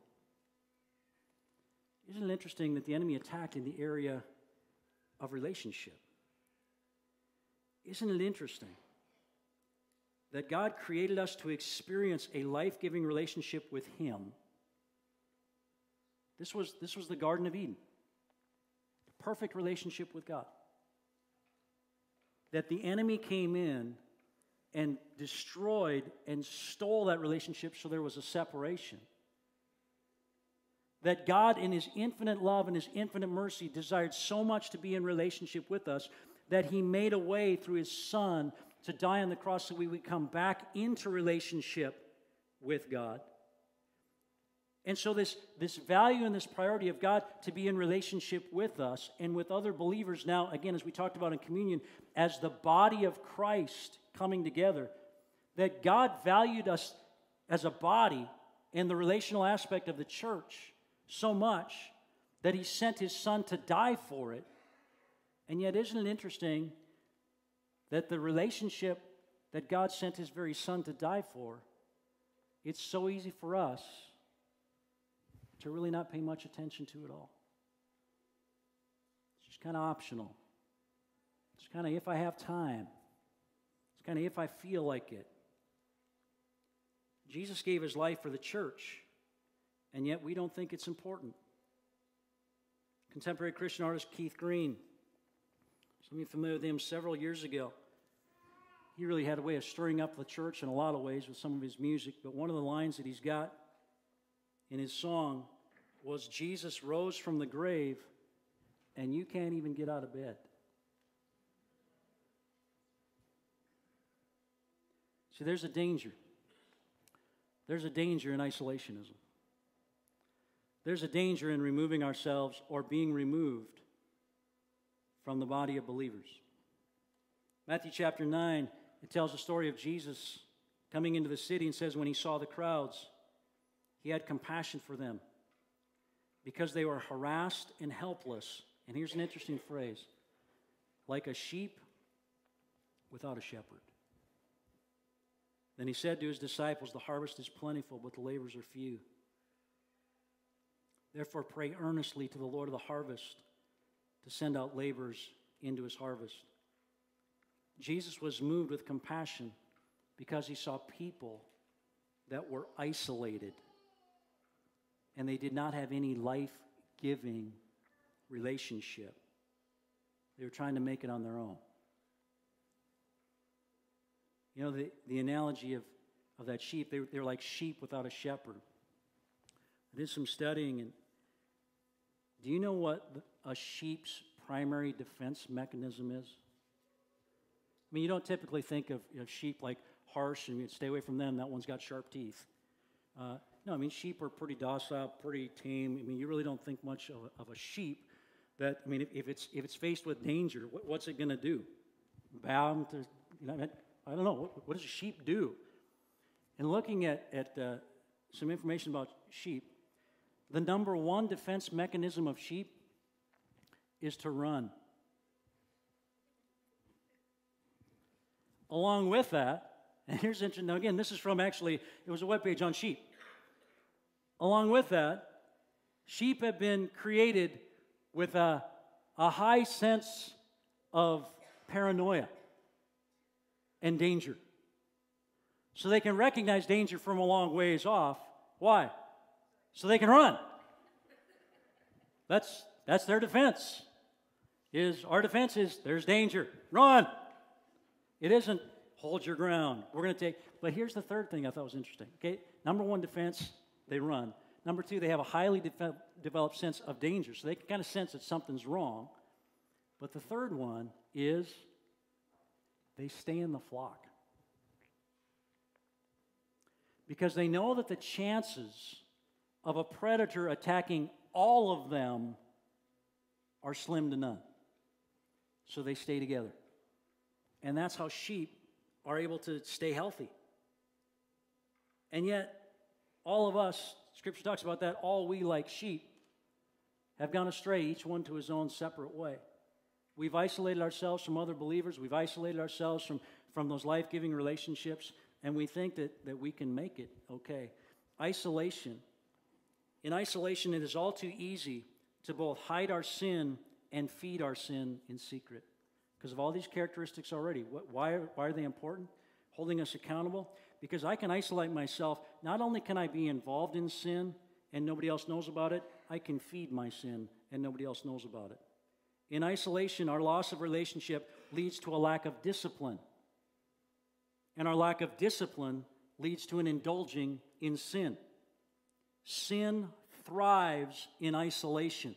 Isn't it interesting that the enemy attacked in the area of relationship? Isn't it interesting that God created us to experience a life giving relationship with Him? This was, this was the Garden of Eden, perfect relationship with God. That the enemy came in and destroyed and stole that relationship so there was a separation that God, in His infinite love and His infinite mercy, desired so much to be in relationship with us that He made a way through His Son to die on the cross so we would come back into relationship with God. And so, this, this value and this priority of God to be in relationship with us and with other believers now, again, as we talked about in communion, as the body of Christ coming together, that God valued us as a body and the relational aspect of the church so much that he sent his son to die for it. And yet, isn't it interesting that the relationship that God sent his very son to die for, it's so easy for us to really not pay much attention to at all? It's just kind of optional. It's kind of if I have time. It's kind of if I feel like it. Jesus gave his life for the church and yet we don't think it's important. Contemporary Christian artist Keith Green, some of you familiar with him several years ago. He really had a way of stirring up the church in a lot of ways with some of his music, but one of the lines that he's got in his song was Jesus rose from the grave and you can't even get out of bed. See, there's a danger. There's a danger in isolationism. There's a danger in removing ourselves or being removed from the body of believers. Matthew chapter 9, it tells the story of Jesus coming into the city and says, when he saw the crowds, he had compassion for them because they were harassed and helpless. And here's an interesting phrase like a sheep without a shepherd. Then he said to his disciples, The harvest is plentiful, but the laborers are few. Therefore, pray earnestly to the Lord of the harvest to send out laborers into his harvest. Jesus was moved with compassion because he saw people that were isolated and they did not have any life giving relationship. They were trying to make it on their own. You know, the, the analogy of, of that sheep, they, they were like sheep without a shepherd. I did some studying, and do you know what a sheep's primary defense mechanism is? I mean, you don't typically think of, of sheep like harsh and you stay away from them. That one's got sharp teeth. Uh, no, I mean, sheep are pretty docile, pretty tame. I mean, you really don't think much of a, of a sheep that, I mean, if, if, it's, if it's faced with danger, what, what's it going to do? Bow to, you know, I don't know. What, what, does a sheep do? And looking at, at uh, some information about sheep, the number one defense mechanism of sheep is to run. Along with that, and here's interesting. Now, again, this is from actually, it was a webpage on sheep. Along with that, sheep have been created with a, a high sense of paranoia and danger. So they can recognize danger from a long ways off. Why? So they can run. That's, that's their defense. Is our defense is there's danger. Run. It isn't hold your ground. We're going to take, but here's the third thing I thought was interesting. Okay, number one defense, they run. Number two, they have a highly de- developed sense of danger, so they can kind of sense that something's wrong. But the third one is they stay in the flock. Because they know that the chances of a predator attacking all of them are slim to none. So they stay together. And that's how sheep are able to stay healthy. And yet, all of us, Scripture talks about that, all we like sheep have gone astray, each one to his own separate way. We've isolated ourselves from other believers, we've isolated ourselves from, from those life giving relationships, and we think that, that we can make it okay. Isolation. In isolation, it is all too easy to both hide our sin and feed our sin in secret because of all these characteristics already. Why, why are they important? Holding us accountable? Because I can isolate myself. Not only can I be involved in sin and nobody else knows about it, I can feed my sin and nobody else knows about it. In isolation, our loss of relationship leads to a lack of discipline. And our lack of discipline leads to an indulging in sin. Sin thrives in isolation,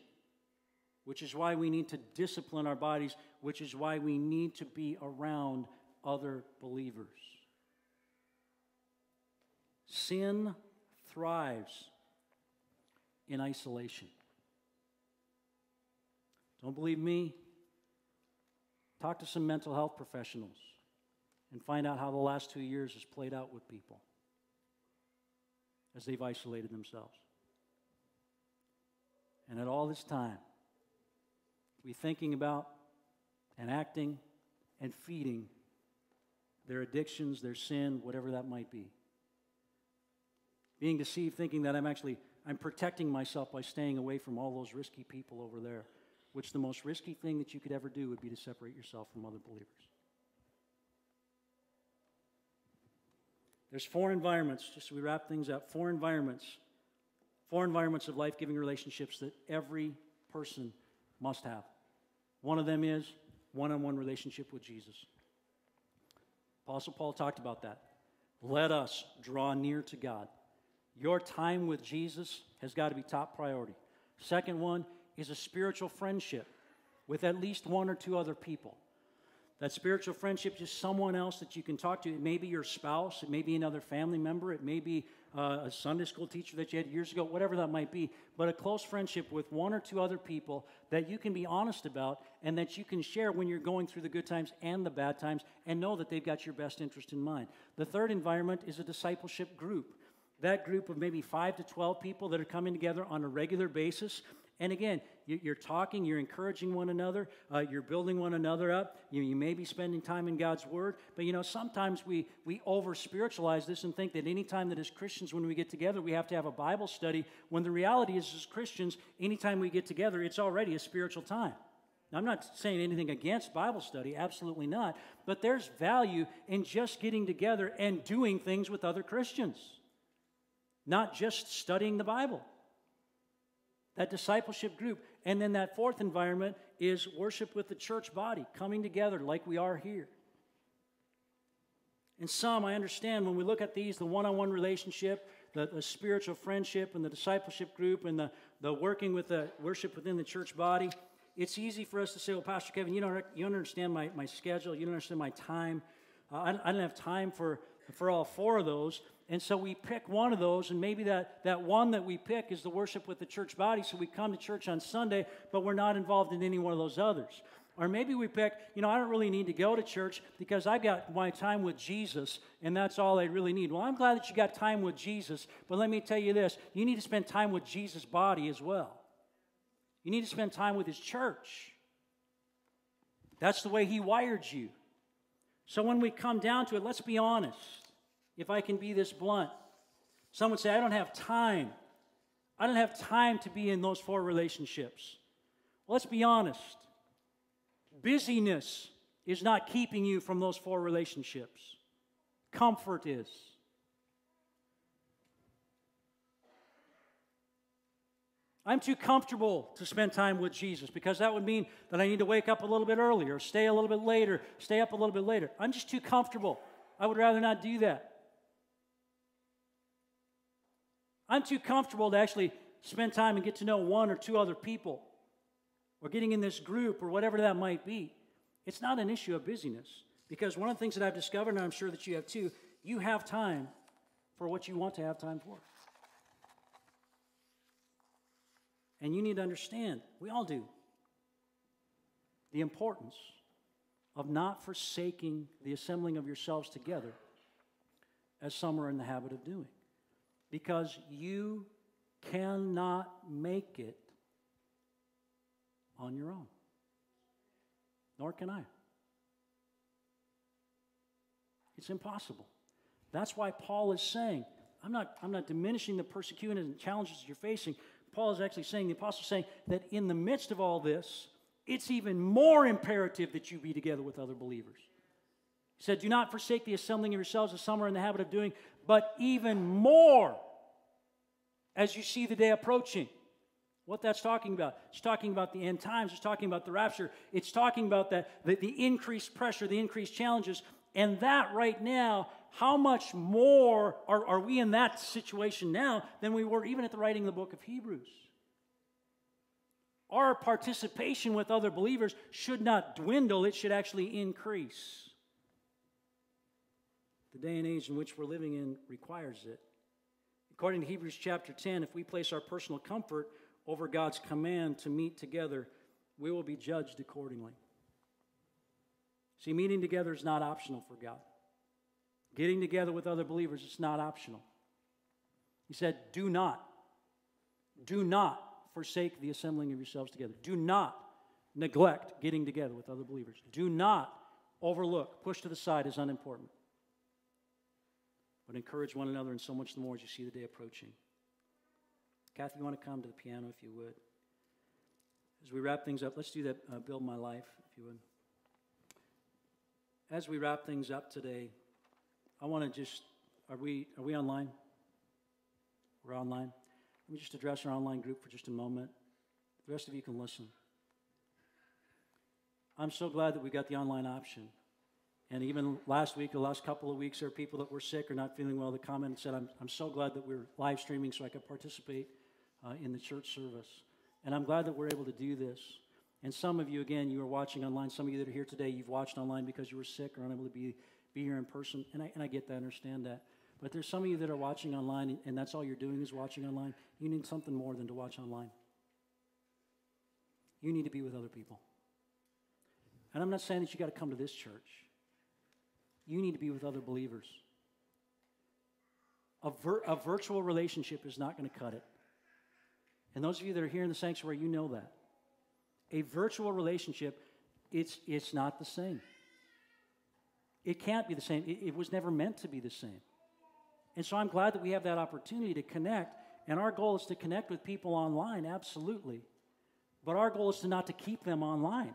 which is why we need to discipline our bodies which is why we need to be around other believers. Sin thrives in isolation. Don't believe me? Talk to some mental health professionals and find out how the last two years has played out with people as they've isolated themselves. And at all this time, to be thinking about and acting and feeding their addictions, their sin, whatever that might be. Being deceived thinking that I'm actually I'm protecting myself by staying away from all those risky people over there, which the most risky thing that you could ever do would be to separate yourself from other believers. There's four environments, just so we wrap things up, four environments, four environments of life giving relationships that every person must have. One of them is one on one relationship with Jesus. Apostle Paul talked about that. Let us draw near to God. Your time with Jesus has got to be top priority. Second one is a spiritual friendship with at least one or two other people. That spiritual friendship, just someone else that you can talk to. It may be your spouse, it may be another family member, it may be uh, a Sunday school teacher that you had years ago, whatever that might be. But a close friendship with one or two other people that you can be honest about and that you can share when you're going through the good times and the bad times and know that they've got your best interest in mind. The third environment is a discipleship group. That group of maybe five to 12 people that are coming together on a regular basis and again, you, are talking, you're encouraging one another, uh, you're building one another up. You, you may be spending time in God's Word, but you know, sometimes we, we over spiritualize this and think that anytime that as Christians, when we get together, we have to have a Bible study, when the reality is, as Christians, anytime we get together, it's already a spiritual time. Now, I'm not saying anything against Bible study, absolutely not, but there's value in just getting together and doing things with other Christians, not just studying the Bible that discipleship group. And then that fourth environment is worship with the church body, coming together like we are here. And some, I understand when we look at these the one on one relationship, the, the, spiritual friendship, and the discipleship group, and the, the working with the worship within the church body, it's easy for us to say, well, Pastor Kevin, you don't, you don't understand my, my schedule, you don't understand my time. Uh, I, I don't have time for, for all four of those. And so we pick one of those, and maybe that, that one that we pick is the worship with the church body. So we come to church on Sunday, but we're not involved in any one of those others. Or maybe we pick, you know, I don't really need to go to church because I got my time with Jesus, and that's all I really need. Well, I'm glad that you got time with Jesus, but let me tell you this you need to spend time with Jesus' body as well. You need to spend time with his church. That's the way he wired you. So when we come down to it, let's be honest if I can be this blunt. Some would say, I don't have time. I don't have time to be in those four relationships. Well, let's be honest. Busyness is not keeping you from those four relationships, comfort is. I'm too comfortable to spend time with Jesus because that would mean that I need to wake up a little bit earlier, stay a little bit later, stay up a little bit later. I'm just too comfortable. I would rather not do that. I'm too comfortable to actually spend time and get to know one or two other people or getting in this group or whatever that might be. It's not an issue of busyness because one of the things that I've discovered, and I'm sure that you have too, you have time for what you want to have time for. And you need to understand, we all do, the importance of not forsaking the assembling of yourselves together as some are in the habit of doing because you cannot make it on your own. Nor can I. It's impossible. That's why Paul is saying, I'm not, I'm not diminishing the persecution and challenges you're facing. Paul is actually saying, the apostle is saying that in the midst of all this, it's even more imperative that you be together with other believers. He said, Do not forsake the assembling of yourselves as some are in the habit of doing, but even more as you see the day approaching. What that's talking about. It's talking about the end times. It's talking about the rapture. It's talking about the, the, the increased pressure, the increased challenges. And that right now, how much more are, are we in that situation now than we were even at the writing of the book of Hebrews? Our participation with other believers should not dwindle, it should actually increase. The day and age in which we're living in requires it. According to Hebrews chapter 10, if we place our personal comfort over God's command to meet together, we will be judged accordingly. See, meeting together is not optional for God. Getting together with other believers is not optional. He said, Do not, do not forsake the assembling of yourselves together. Do not neglect getting together with other believers. Do not overlook, push to the side as unimportant but encourage one another and so much the more as you see the day approaching. Kathy, you want to come to the piano if you would? As we wrap things up, let's do that, uh, Build My Life, if you would. As we wrap things up today, I want to just, are we, are we online? We're online. Let me just address our online group for just a moment. The rest of you can listen. I'm so glad that we got the online option. And even last week, the last couple of weeks, there are people that were sick or not feeling well that commented and said, I'm, I'm so glad that we're live streaming so I could participate uh, in the church service. And I'm glad that we're able to do this. And some of you, again, you are watching online. Some of you that are here today, you've watched online because you were sick or unable to be, be here in person. And I, and I get that, understand that. But there's some of you that are watching online, and- and that's all you're doing is watching online. You need something more than to watch online. You need to be with other people. And I'm not saying that you got to come to this church. You need to be with other believers. A, vir- a virtual relationship is not going to cut it. And those of you that are here in the sanctuary, you know that. A virtual relationship, it's, it's not the same. It can't be the same. It, it was never meant to be the same. And so I'm glad that we have that opportunity to connect. And our goal is to connect with people online, absolutely. But our goal is to not to keep them online.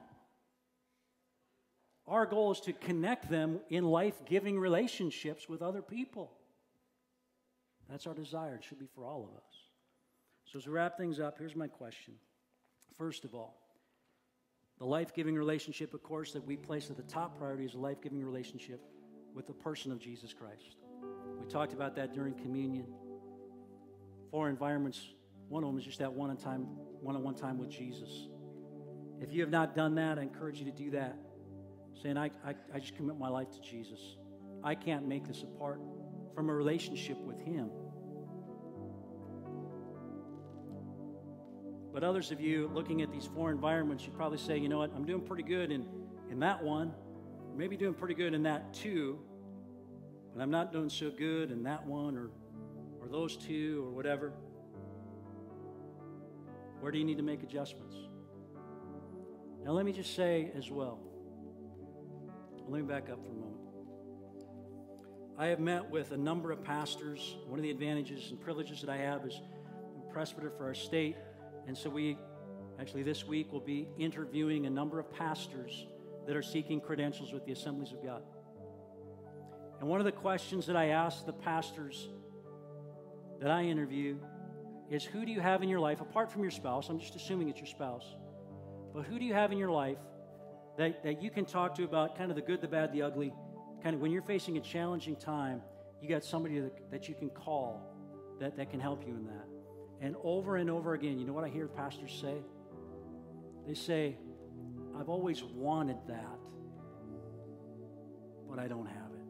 Our goal is to connect them in life giving relationships with other people. That's our desire. It should be for all of us. So, as we wrap things up, here's my question. First of all, the life giving relationship, of course, that we place at the top priority is a life giving relationship with the person of Jesus Christ. We talked about that during communion. Four environments. One of them is just that one on time, one on one time with Jesus. If you have not done that, I encourage you to do that. Saying, I, I, I just commit my life to Jesus. I can't make this apart from a relationship with Him. But others of you looking at these four environments, you probably say, you know what, I'm doing pretty good in, in that one, maybe doing pretty good in that two, but I'm not doing so good in that one or, or those two or whatever. Where do you need to make adjustments? Now, let me just say as well, let me back up for a moment. I have met with a number of pastors. One of the advantages and privileges that I have is I'm presbyter for our state. And so we, actually, this week will be interviewing a number of pastors that are seeking credentials with the Assemblies of God. And one of the questions that I ask the pastors that I interview is who do you have in your life, apart from your spouse? I'm just assuming it's your spouse. But who do you have in your life that, that you can talk to about kind of the good, the bad, the ugly? Kind of when you're facing a challenging time, you got somebody that, that you can call that, that can help you in that. And over and over again, you know what I hear pastors say? They say, I've always wanted that, but I don't have it.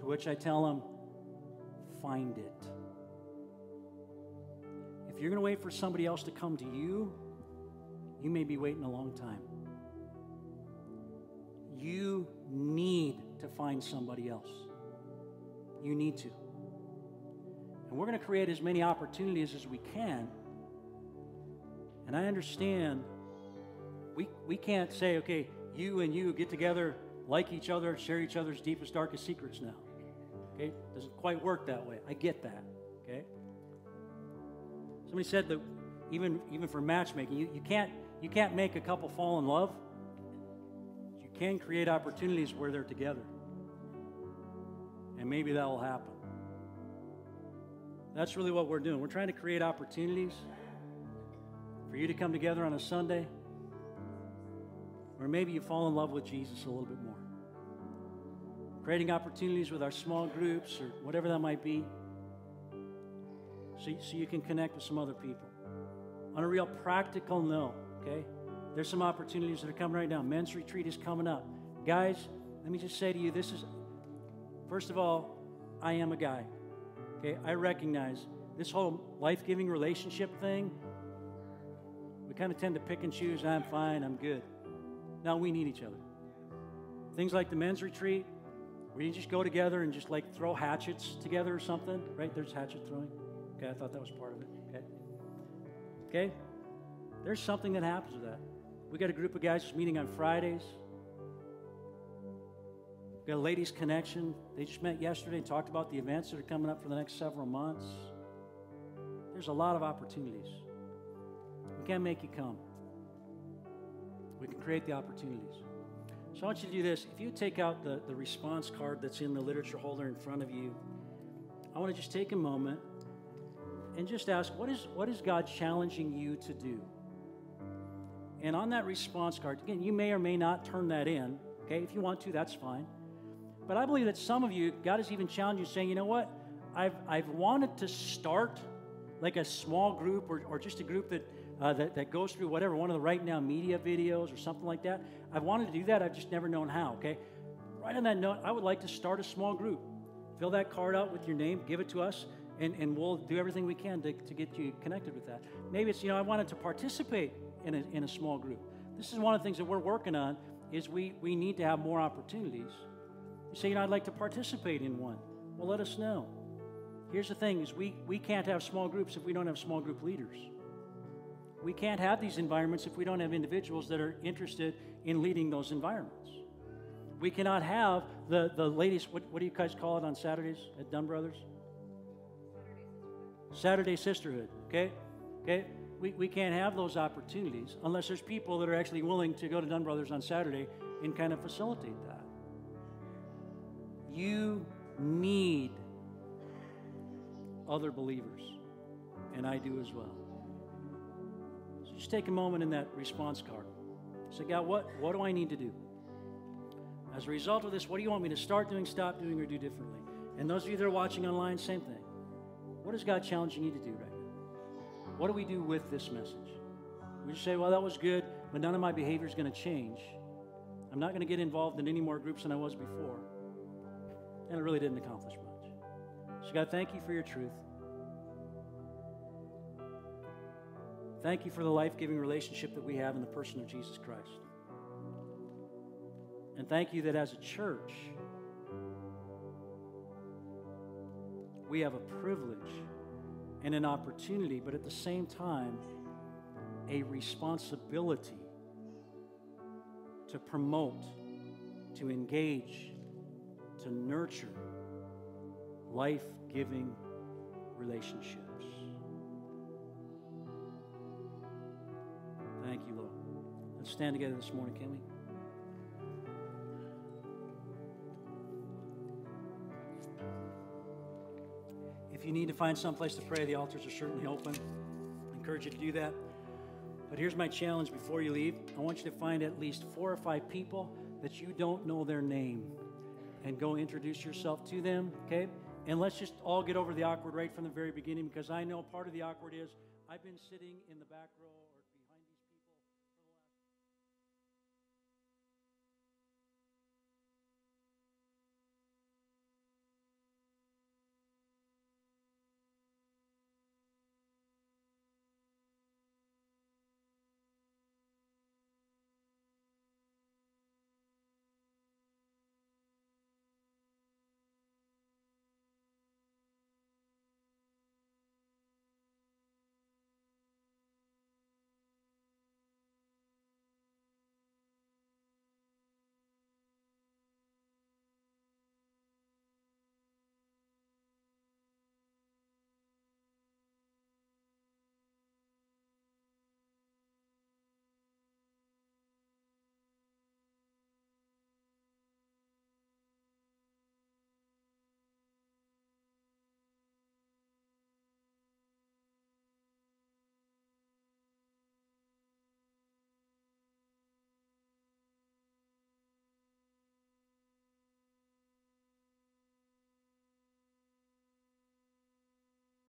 To which I tell them, find it. If you're going to wait for somebody else to come to you, you may be waiting a long time. You need to find somebody else. You need to. And we're going to create as many opportunities as we can. And I understand we, we can't say, okay, you and you get together, like each other, share each other's deepest, darkest secrets now. Okay? Doesn't quite work that way. I get that. Okay? Somebody said that even, even for matchmaking, you, you, can't, you can't make a couple fall in love. You can create opportunities where they're together. And maybe that will happen. That's really what we're doing. We're trying to create opportunities for you to come together on a Sunday where maybe you fall in love with Jesus a little bit more. Creating opportunities with our small groups or whatever that might be so, so you can connect with some other people. On a real practical note, okay? There's some opportunities that are coming right now. Men's retreat is coming up. Guys, let me just say to you this is, first of all, I am a guy. Okay, I recognize this whole life giving relationship thing, we kind of tend to pick and choose. I'm fine, I'm good. Now we need each other. Things like the men's retreat, where you just go together and just like throw hatchets together or something, right? There's hatchet throwing. Okay, I thought that was part of it. Okay. Okay? There's something that happens with that. We got a group of guys just meeting on Fridays. We got a ladies' connection. They just met yesterday and talked about the events that are coming up for the next several months. There's a lot of opportunities. We can't make you come. We can create the opportunities. So I want you to do this. If you take out the, the response card that's in the literature holder in front of you, I want to just take a moment and just ask, what is, what is God challenging you to do? And on that response card, again, you may or may not turn that in. Okay, if you want to, that's fine. But I believe that some of you, God has even challenged you saying, you know what? I've, I've wanted to start like a small group or, or just a group that, uh, that, that goes through whatever, one of the RightNow Media videos or something like that. I've wanted to do that, I've just never known how, okay? Right on that note, I would like to start a small group. Fill that card out with your name, give it to us, and, and we'll do everything we can to, to get you connected with that. Maybe it's, you know, I wanted to participate in a, in a small group. This is one of the things that we're working on is we, we need to have more opportunities. You say, you know, I'd like to participate in one. Well, let us know. Here's the thing is we, we can't have small groups if we don't have small group leaders. We can't have these environments if we don't have individuals that are interested in leading those environments. We cannot have the, the ladies, what, what do you guys call it on Saturdays at Dunn Brothers? Saturday Sisterhood, okay? Okay? We, we can't have those opportunities unless there's people that are actually willing to go to Dunn Brothers on Saturday and kind of facilitate that. You need other believers, and I do as well. So just take a moment in that response card. Say, God, what, what do I need to do? As a result of this, what do you want me to start doing, stop doing, or do differently? And those of you that are watching online, same thing. What is God challenging you to do right? What do we do with this message? We just say, well, that was good, but none of my behavior is going to change. I'm not going to get involved in any more groups than I was before. And it really didn't accomplish much. So, God, thank you for your truth. Thank you for the life giving relationship that we have in the person of Jesus Christ. And thank you that as a church, we have a privilege and an opportunity, but at the same time, a responsibility to promote, to engage, to nurture life giving relationships. Thank you, Lord. Let's stand together this morning, can we? If you need to find someplace to pray, the altars are certainly open. I encourage you to do that. But here's my challenge before you leave I want you to find at least four or five people that you don't know their name and go introduce yourself to them, okay? And let's just all get over the awkward right from the very beginning because I know part of the awkward is I've been sitting in the back row.